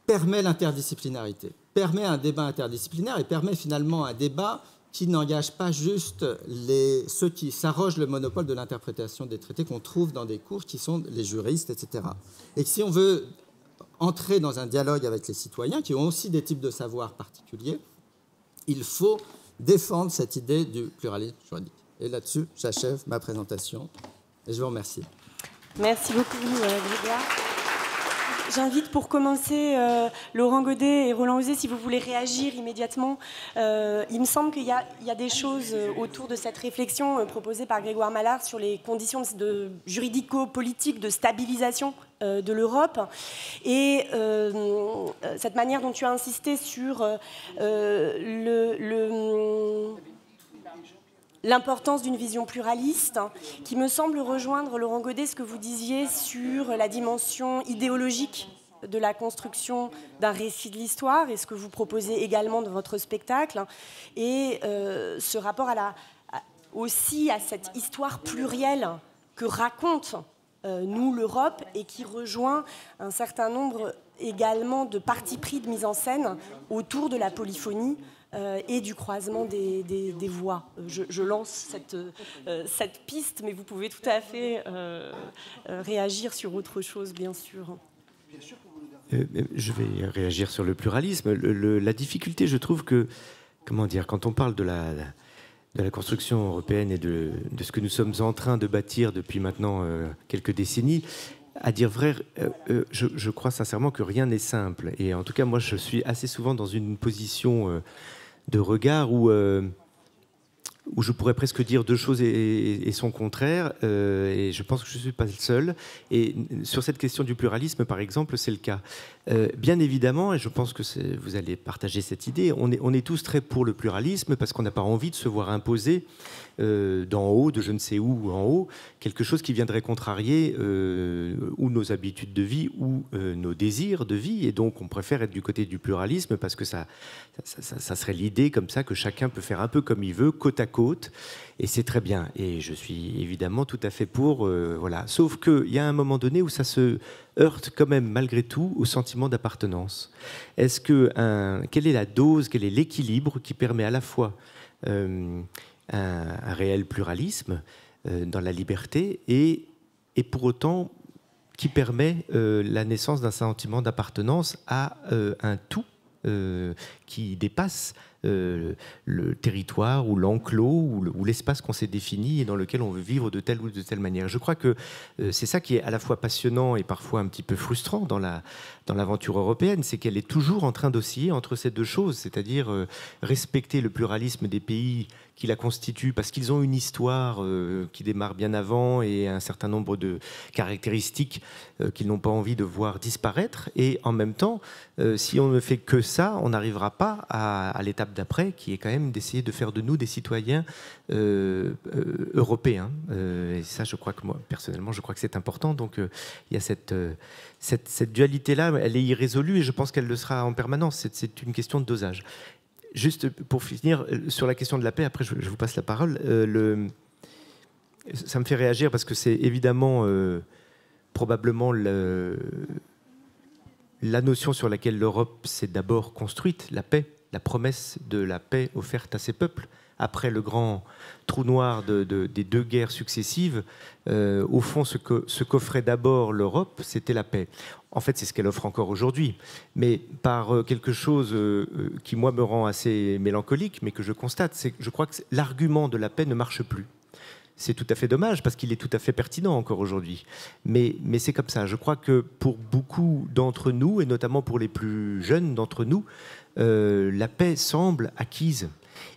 permet l'interdisciplinarité, permet un débat interdisciplinaire et permet finalement un débat qui n'engage pas juste les, ceux qui s'arrogent le monopole de l'interprétation des traités qu'on trouve dans des cours, qui sont les juristes, etc. Et si on veut entrer dans un dialogue avec les citoyens, qui ont aussi des types de savoirs particuliers, il faut défendre cette idée du pluralisme juridique. Et là-dessus, j'achève ma présentation et je vous remercie. Merci beaucoup, euh, Grégoire. J'invite pour commencer euh, Laurent Godet et Roland Osé, si vous voulez réagir immédiatement. Euh, il me semble qu'il y, a des choses euh, autour de cette réflexion proposée par Grégoire Mallard sur les conditions juridico-politiques de stabilisation de l'Europe et cette manière dont tu as insisté sur le l'importance d'une vision pluraliste, qui me semble rejoindre, Laurent Godet, ce que vous disiez sur la dimension idéologique de la construction d'un récit de l'histoire et ce que vous proposez également de votre spectacle, et euh, ce rapport aussi à cette histoire plurielle que raconte euh, nous l'Europe et qui rejoint un certain nombre également de partis pris de mise en scène autour de la polyphonie euh, et du croisement des, voix. Euh, je, lance cette, euh, cette, piste, mais vous pouvez tout à fait réagir sur autre chose, bien sûr. je vais réagir sur le pluralisme. la difficulté, je trouve que, comment dire, quand on parle de la, de la construction européenne et de, de, ce que nous sommes en train de bâtir depuis maintenant quelques décennies, à dire vrai, je, je, crois sincèrement que rien n'est simple. Et en tout cas, moi, je suis assez souvent dans une position de regard où, euh, où je pourrais presque dire deux choses et, son contraire. Euh, et je pense que je ne suis pas le seul. Et sur cette question du pluralisme, par exemple, c'est le cas. Euh, bien évidemment, et je pense que vous allez partager cette idée, on est, tous très pour le pluralisme parce qu'on n'a pas envie de se voir imposer euh, d'en haut, de je ne sais où en haut, quelque chose qui viendrait contrarier euh, ou nos habitudes de vie ou euh, nos désirs de vie. Et donc, on préfère être du côté du pluralisme parce que ça, ça, serait l'idée comme ça que chacun peut faire un peu comme il veut, côte à côte. Et c'est très bien. Et je suis évidemment tout à fait pour. voilà. Sauf qu'il y a un moment donné où ça se heurte quand même malgré tout au sentiment d'appartenance. Est-ce que un, quelle est la dose, quel est l'équilibre qui permet à la fois un, réel pluralisme euh, dans la liberté et, et, pour autant qui permet euh, la naissance d'un sentiment d'appartenance à euh, un tout qui dépasse euh, le territoire ou l'enclos ou l'espace qu'on s'est défini et dans lequel on veut vivre de telle ou de telle manière. Je crois que euh, c'est ça qui est à la fois passionnant et parfois un petit peu frustrant dans la dans l'aventure européenne, c'est qu'elle est toujours en train d'osciller entre ces deux choses, c'est-à-dire euh, respecter le pluralisme des pays qui la constituent parce qu'ils ont une histoire qui démarre bien avant et un certain nombre de caractéristiques qu'ils n'ont pas envie de voir disparaître. Et en même temps, si on ne fait que ça, on n'arrivera pas à l'étape d'après, qui est quand même d'essayer de faire de nous des citoyens euh, euh, européens. Euh, et ça, je crois que moi, personnellement, je crois que c'est important. Donc, il y a cette, dualité-là, elle est irrésolue et je pense qu'elle le sera en permanence. C'est une question de dosage. Juste pour finir sur la question de la paix, après je, vous passe la parole. le, ça me fait réagir parce que c'est évidemment probablement le, la notion sur laquelle l'Europe s'est d'abord construite, la paix la promesse de la paix offerte à ses peuples. Après le grand trou noir des deux guerres successives, euh, au fond, ce qu'offrait d'abord l'Europe, c'était la paix. En fait, c'est ce qu'elle offre encore aujourd'hui, mais par euh, quelque chose euh, qui, moi, me rend assez mélancolique, mais que je constate, c'est que je crois que l'argument de la paix ne marche plus. C'est tout à fait dommage parce qu'il est tout à fait pertinent encore aujourd'hui. Mais, mais c'est comme ça. Je crois que pour beaucoup d'entre nous, et notamment pour les plus jeunes d'entre nous, euh, la paix semble acquise.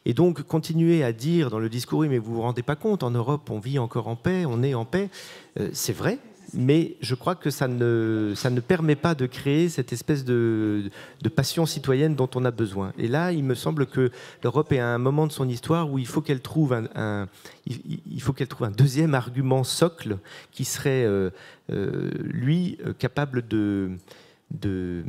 Et donc continuer à dire dans le discours, oui, mais vous vous rendez pas compte, en Europe, on vit encore en paix, on est en paix, euh, c'est vrai, mais je crois que ça ne, ça ne permet pas de créer cette espèce de, passion citoyenne dont on a besoin. Et là, il me semble que l'Europe est à un moment de son histoire où il faut qu'elle trouve un, il trouve un deuxième argument socle qui serait, euh, lui, capable de de,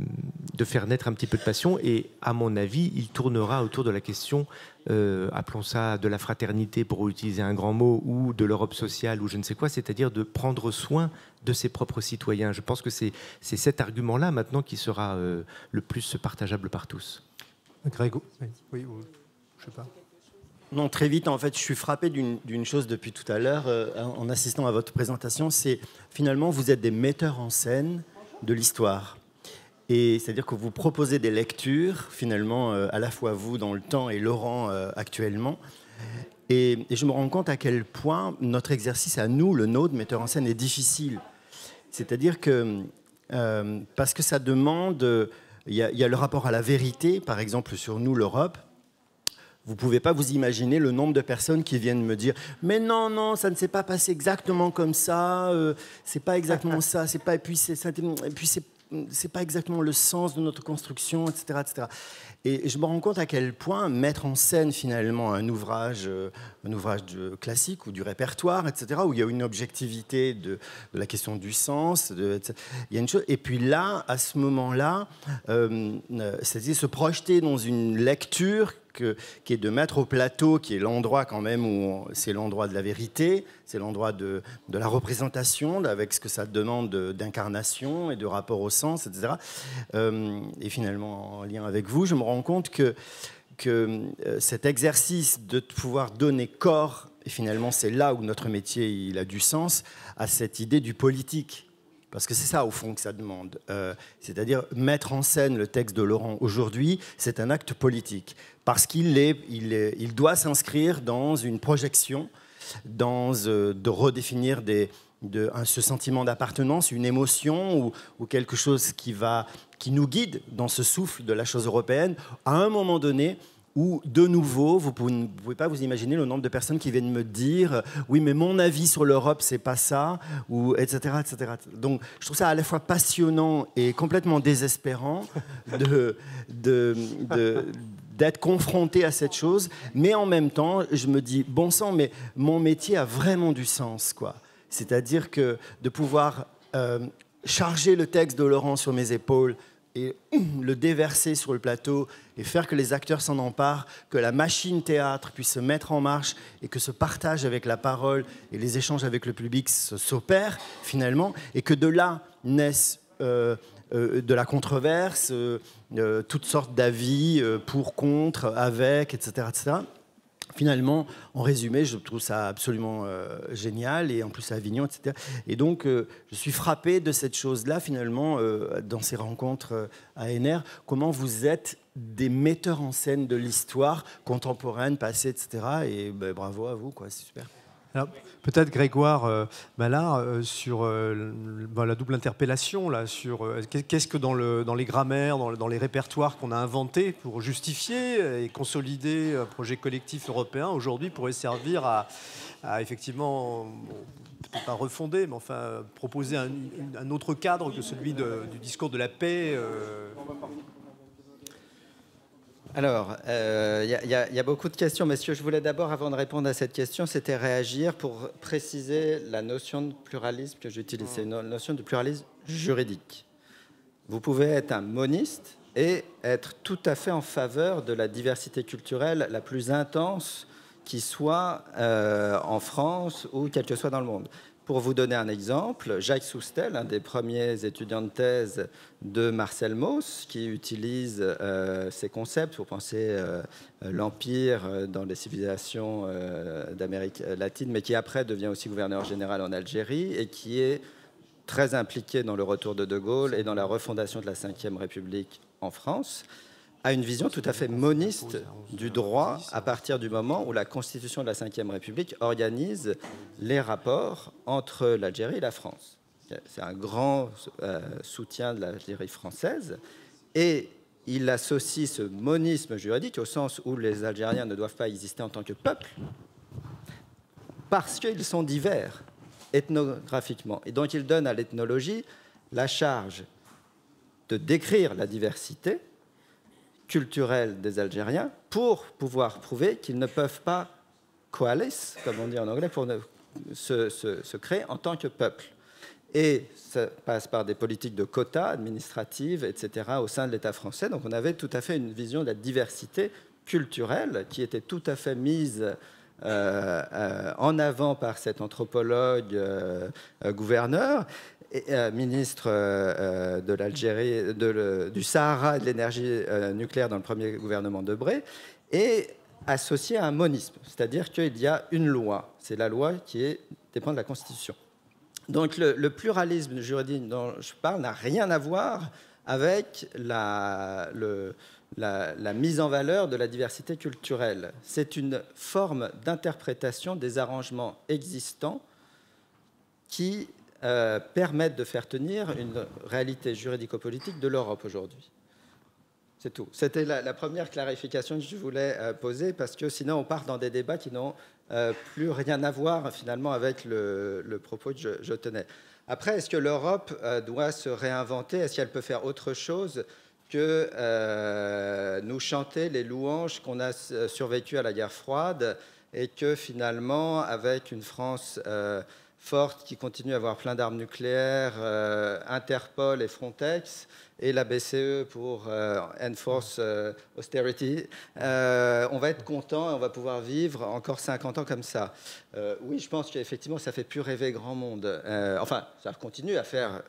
faire naître un petit peu de passion. Et à mon avis, il tournera autour de la question, euh, appelons ça de la fraternité pour utiliser un grand mot, ou de l'Europe sociale, ou je ne sais quoi, c'est-à-dire de prendre soin de ses propres citoyens. Je pense que c'est cet argument-là maintenant qui sera euh, le plus partageable par tous. Grégo, oui, je sais pas. Non, très vite, en fait, je suis frappé d'une chose depuis tout à l'heure euh, en assistant à votre présentation, c'est finalement, vous êtes des metteurs en scène de l'histoire. Et c'est-à-dire que vous proposez des lectures, finalement, euh, à la fois vous dans le temps et Laurent euh, actuellement. Et, je me rends compte à quel point notre exercice à nous, le nôtre, metteur en scène, est difficile. C'est-à-dire que, euh, parce que ça demande, il y, a le rapport à la vérité, par exemple sur nous, l'Europe. Vous ne pouvez pas vous imaginer le nombre de personnes qui viennent me dire mais non non ça ne s'est pas passé exactement comme ça c'est pas exactement ça c'est pas et puis c'est et puis c'est c'est pas exactement le sens de notre construction, etc., etc. Et je me rends compte à quel point mettre en scène finalement un ouvrage, euh, un ouvrage classique ou du répertoire, etc., où il y a une objectivité de, la question du sens, de, il y a une chose. Et puis là, à ce moment-là, euh, euh, c'est-à-dire se projeter dans une lecture qui est de mettre au plateau, qui est l'endroit quand même où c'est l'endroit de la vérité, c'est l'endroit de, la représentation, avec ce que ça demande d'incarnation et de rapport au sens, etc. Euh, et finalement, en lien avec vous, je me rends compte que, euh, cet exercice de pouvoir donner corps, et finalement c'est là où notre métier a du sens, à cette idée du politique parce que c'est ça, au fond, que ça demande. Euh, c'est-à-dire mettre en scène le texte de Laurent aujourd'hui, c'est un acte politique. Parce qu'il doit s'inscrire dans une projection, dans, euh, de redéfinir ce sentiment d'appartenance, une émotion ou, quelque chose qui, va, qui nous guide dans ce souffle de la chose européenne. À un moment donné, où, de nouveau, vous ne pouvez pas vous imaginer le nombre de personnes qui viennent me dire oui, mais mon avis sur l'Europe, c'est pas ça, ou etc., etc. Donc, je trouve ça à la fois passionnant et complètement désespérant de, d'être confronté à cette chose, mais en même temps, je me dis bon sang, mais mon métier a vraiment du sens, quoi. C'est-à-dire que de pouvoir euh, charger le texte de Laurent sur mes épaules et le déverser sur le plateau et faire que les acteurs s'en emparent, que la machine théâtre puisse se mettre en marche et que ce partage avec la parole et les échanges avec le public s'opèrent finalement et que de là naissent euh, euh, de la controverse, euh, toutes sortes d'avis pour, contre, avec, etc., etc. finalement, en résumé, je trouve ça absolument euh, génial, et en plus à Avignon, etc. Et donc, euh, je suis frappé de cette chose-là, finalement, euh, dans ces rencontres à NR, comment vous êtes des metteurs en scène de l'histoire contemporaine, passée, etc. Et ben, bravo à vous, quoi, c'est super. Alors, peut-être Grégoire euh, euh, sur euh, la double interpellation, là, sur qu'est-ce que dans, le, dans les grammaires, dans, les répertoires qu'on a inventés pour justifier et consolider un projet collectif européen, aujourd'hui pourrait servir à, effectivement, peut-être pas refonder, mais enfin proposer un, autre cadre que celui du discours de la paix alors, il euh, y, a beaucoup de questions, mais ce que je voulais d'abord, avant de répondre à cette question, c'était réagir pour préciser la notion de pluralisme que j'utilise. C'est une notion de pluralisme juridique. Vous pouvez être un moniste et être tout à fait en faveur de la diversité culturelle la plus intense qui soit euh, en France ou quel que soit dans le monde. Pour vous donner un exemple, Jacques Soustel, un des premiers étudiants de thèse de Marcel Mauss, qui utilise euh, ces concepts pour penser euh, l'empire euh, dans les civilisations d'Amérique latine, mais qui après devient aussi gouverneur général en Algérie et qui est très impliqué dans le retour de De Gaulle et dans la refondation de la Ve République en France a une vision tout à fait moniste du droit à partir du moment où la Constitution de la Ve République organise les rapports entre l'Algérie et la France. C'est un grand euh, soutien de l'Algérie française et il associe ce monisme juridique au sens où les Algériens ne doivent pas exister en tant que peuple parce qu'ils sont divers ethnographiquement. Et donc il donne à l'ethnologie la charge de décrire la diversité culturelle des Algériens pour pouvoir prouver qu'ils ne peuvent pas coalescer, comme on dit en anglais, pour se, se, créer en tant que peuple. Et ça passe par des politiques de quotas administratives, etc., au sein de l'État français. Donc on avait tout à fait une vision de la diversité culturelle qui était tout à fait mise euh, euh, en avant par cet anthropologue euh, gouverneur euh, ministre euh, euh, de l'Algérie, du Sahara et de l'énergie nucléaire dans le premier gouvernement de Bré, et associé à un monisme, c'est-à-dire qu'il y a une loi, c'est la loi qui est, dépend de la Constitution. Donc le, pluralisme juridique dont je parle n'a rien à voir avec la, mise en valeur de la diversité culturelle. C'est une forme d'interprétation des arrangements existants qui euh, permettent de faire tenir une réalité juridico-politique de l'Europe aujourd'hui. C'est tout. C'était la, première clarification que je voulais euh, poser parce que sinon on part dans des débats qui n'ont euh, plus rien à voir finalement avec le, propos que je, tenais. Après, est-ce que l'Europe doit se réinventer? Est-ce qu'elle peut faire autre chose que nous chanter les louanges qu'on a survécues à la guerre froide et que finalement, avec une France forte qui continue à avoir plein d'armes nucléaires, euh, Interpol et Frontex, et la BCE pour euh, Enforce euh, Austerity, on va être content et on va pouvoir vivre encore 50 ans comme ça. oui, je pense qu'effectivement, ça fait plus rêver grand monde. enfin, ça continue à faire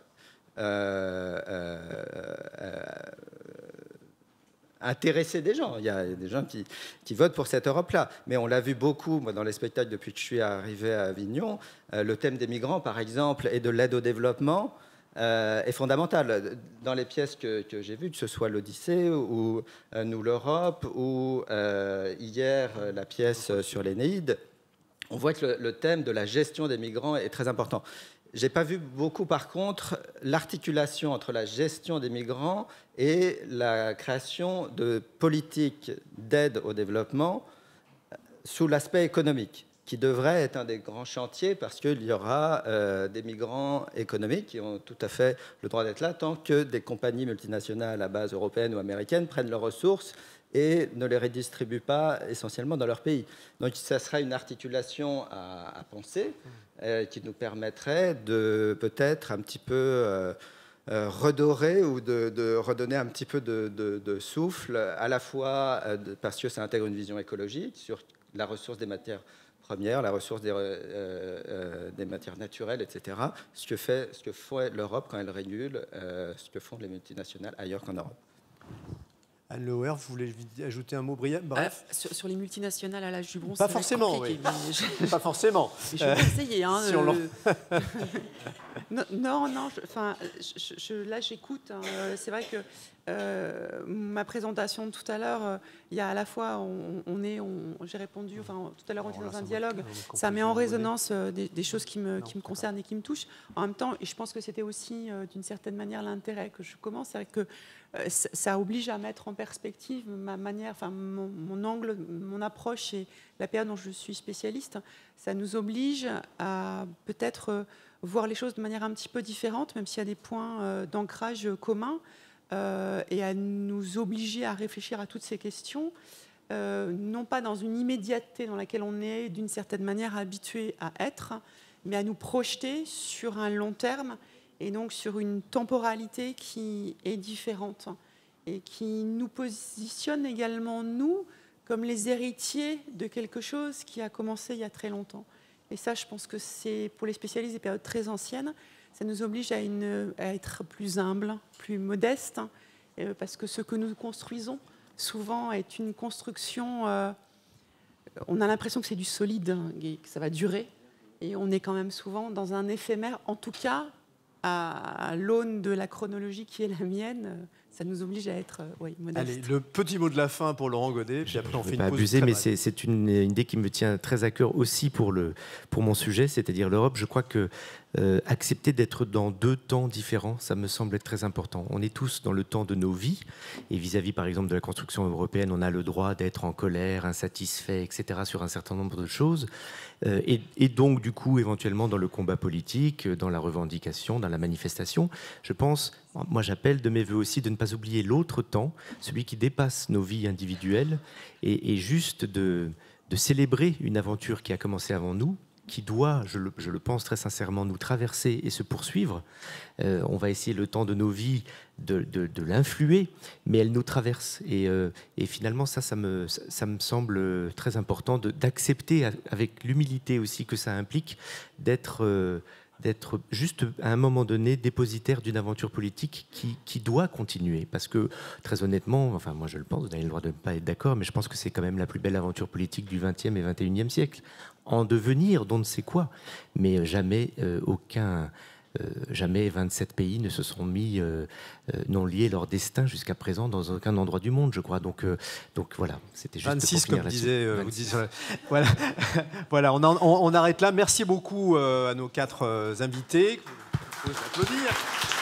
intéresser des gens. Il y a des gens qui, votent pour cette Europe-là. Mais on l'a vu beaucoup, moi, dans les spectacles depuis que je suis arrivé à Avignon. Euh, le thème des migrants, par exemple, et de l'aide au développement euh, est fondamental. Dans les pièces que, j'ai vues, que ce soit l'Odyssée ou euh, Nous l'Europe, ou hier la pièce sur l'Énéide, on voit que le, thème de la gestion des migrants est très important. J'ai pas vu beaucoup, par contre, l'articulation entre la gestion des migrants et la création de politiques d'aide au développement sous l'aspect économique, qui devrait être un des grands chantiers parce qu'il y aura euh, des migrants économiques qui ont tout à fait le droit d'être là tant que des compagnies multinationales à base européenne ou américaine prennent leurs ressources et ne les redistribuent pas essentiellement dans leur pays. Donc ça sera une articulation à, penser euh, qui nous permettrait de peut-être un petit peu euh, euh, redorer ou de, redonner un petit peu de, souffle, à la fois parce que ça intègre une vision écologique sur la ressource des matières premières, la ressource des, matières naturelles, etc. Ce que fait, ce que fait l'Europe quand elle régule, ce que font les multinationales ailleurs qu'en Europe. Anne vous voulez ajouter un mot bref Bref. sur, les multinationales à la Jubron, Pas forcément, oui. Pas forcément. je vais essayer. Hein, non, non, enfin, là j'écoute. Hein. C'est vrai que euh, ma présentation de tout à l'heure, euh, il y a à la fois, on, est, j'ai répondu, enfin tout à l'heure on était dans un dialogue, ça met en résonance euh, des, choses qui me, qui me concernent et qui me touchent. En même temps, et je pense que c'était aussi d'une certaine manière l'intérêt que je commence, c'est que ça oblige à mettre en perspective ma manière, enfin mon, angle, mon approche et la période dont je suis spécialiste. Ça nous oblige à peut-être voir les choses de manière un petit peu différente, même s'il y a des points d'ancrage communs. Euh, et à nous obliger à réfléchir à toutes ces questions, euh, non pas dans une immédiateté dans laquelle on est d'une certaine manière habitué à être, mais à nous projeter sur un long terme et donc sur une temporalité qui est différente et qui nous positionne également, nous, comme les héritiers de quelque chose qui a commencé il y a très longtemps. Et ça, je pense que c'est pour les spécialistes des périodes très anciennes, ça nous oblige à, être plus humble, plus modeste, hein, euh, parce que ce que nous construisons souvent est une construction. Euh, on a l'impression que c'est du solide, hein, que ça va durer, et on est quand même souvent dans un éphémère, en tout cas à l'aune de la chronologie qui est la mienne, ça nous oblige à être euh, modeste. Allez, le petit mot de la fin pour Laurent Godet, puis après on fait une pas abuser, mais c'est une, une, idée qui me tient très à cœur aussi pour, le, pour mon sujet, c'est-à-dire l'Europe. Je crois que euh, accepter d'être dans deux temps différents, ça me semble être très important. On est tous dans le temps de nos vies, et vis-à-vis par exemple de la construction européenne, on a le droit d'être en colère, insatisfait, etc. sur un certain nombre de choses, euh, et, donc du coup éventuellement dans le combat politique, dans la revendication, dans la manifestation. Je pense, moi j'appelle de mes voeux aussi de ne pas oublier l'autre temps, celui qui dépasse nos vies individuelles, et, juste de célébrer une aventure qui a commencé avant nous, qui doit, je le, pense très sincèrement, nous traverser et se poursuivre. Euh, on va essayer le temps de nos vies de, l'influer, mais elle nous traverse. Et, euh, finalement, ça, ça me, semble très important d'accepter, avec l'humilité aussi que ça implique, d'être... Euh, d'être juste à un moment donné dépositaire d'une aventure politique qui, doit continuer. Parce que très honnêtement, enfin moi je le pense, vous avez le droit de ne pas être d'accord, mais je pense que c'est quand même la plus belle aventure politique du XXe et XXIe siècle. En devenir, dont ne sait quoi. Mais jamais euh, aucun euh, jamais 27 pays ne se sont mis, euh, euh, n'ont lié leur destin jusqu'à présent dans aucun endroit du monde, je crois. Donc, donc voilà, c'était juste 26, pour comme disait, voilà, voilà on, on, arrête là. Merci beaucoup à nos quatre invités. applaudir.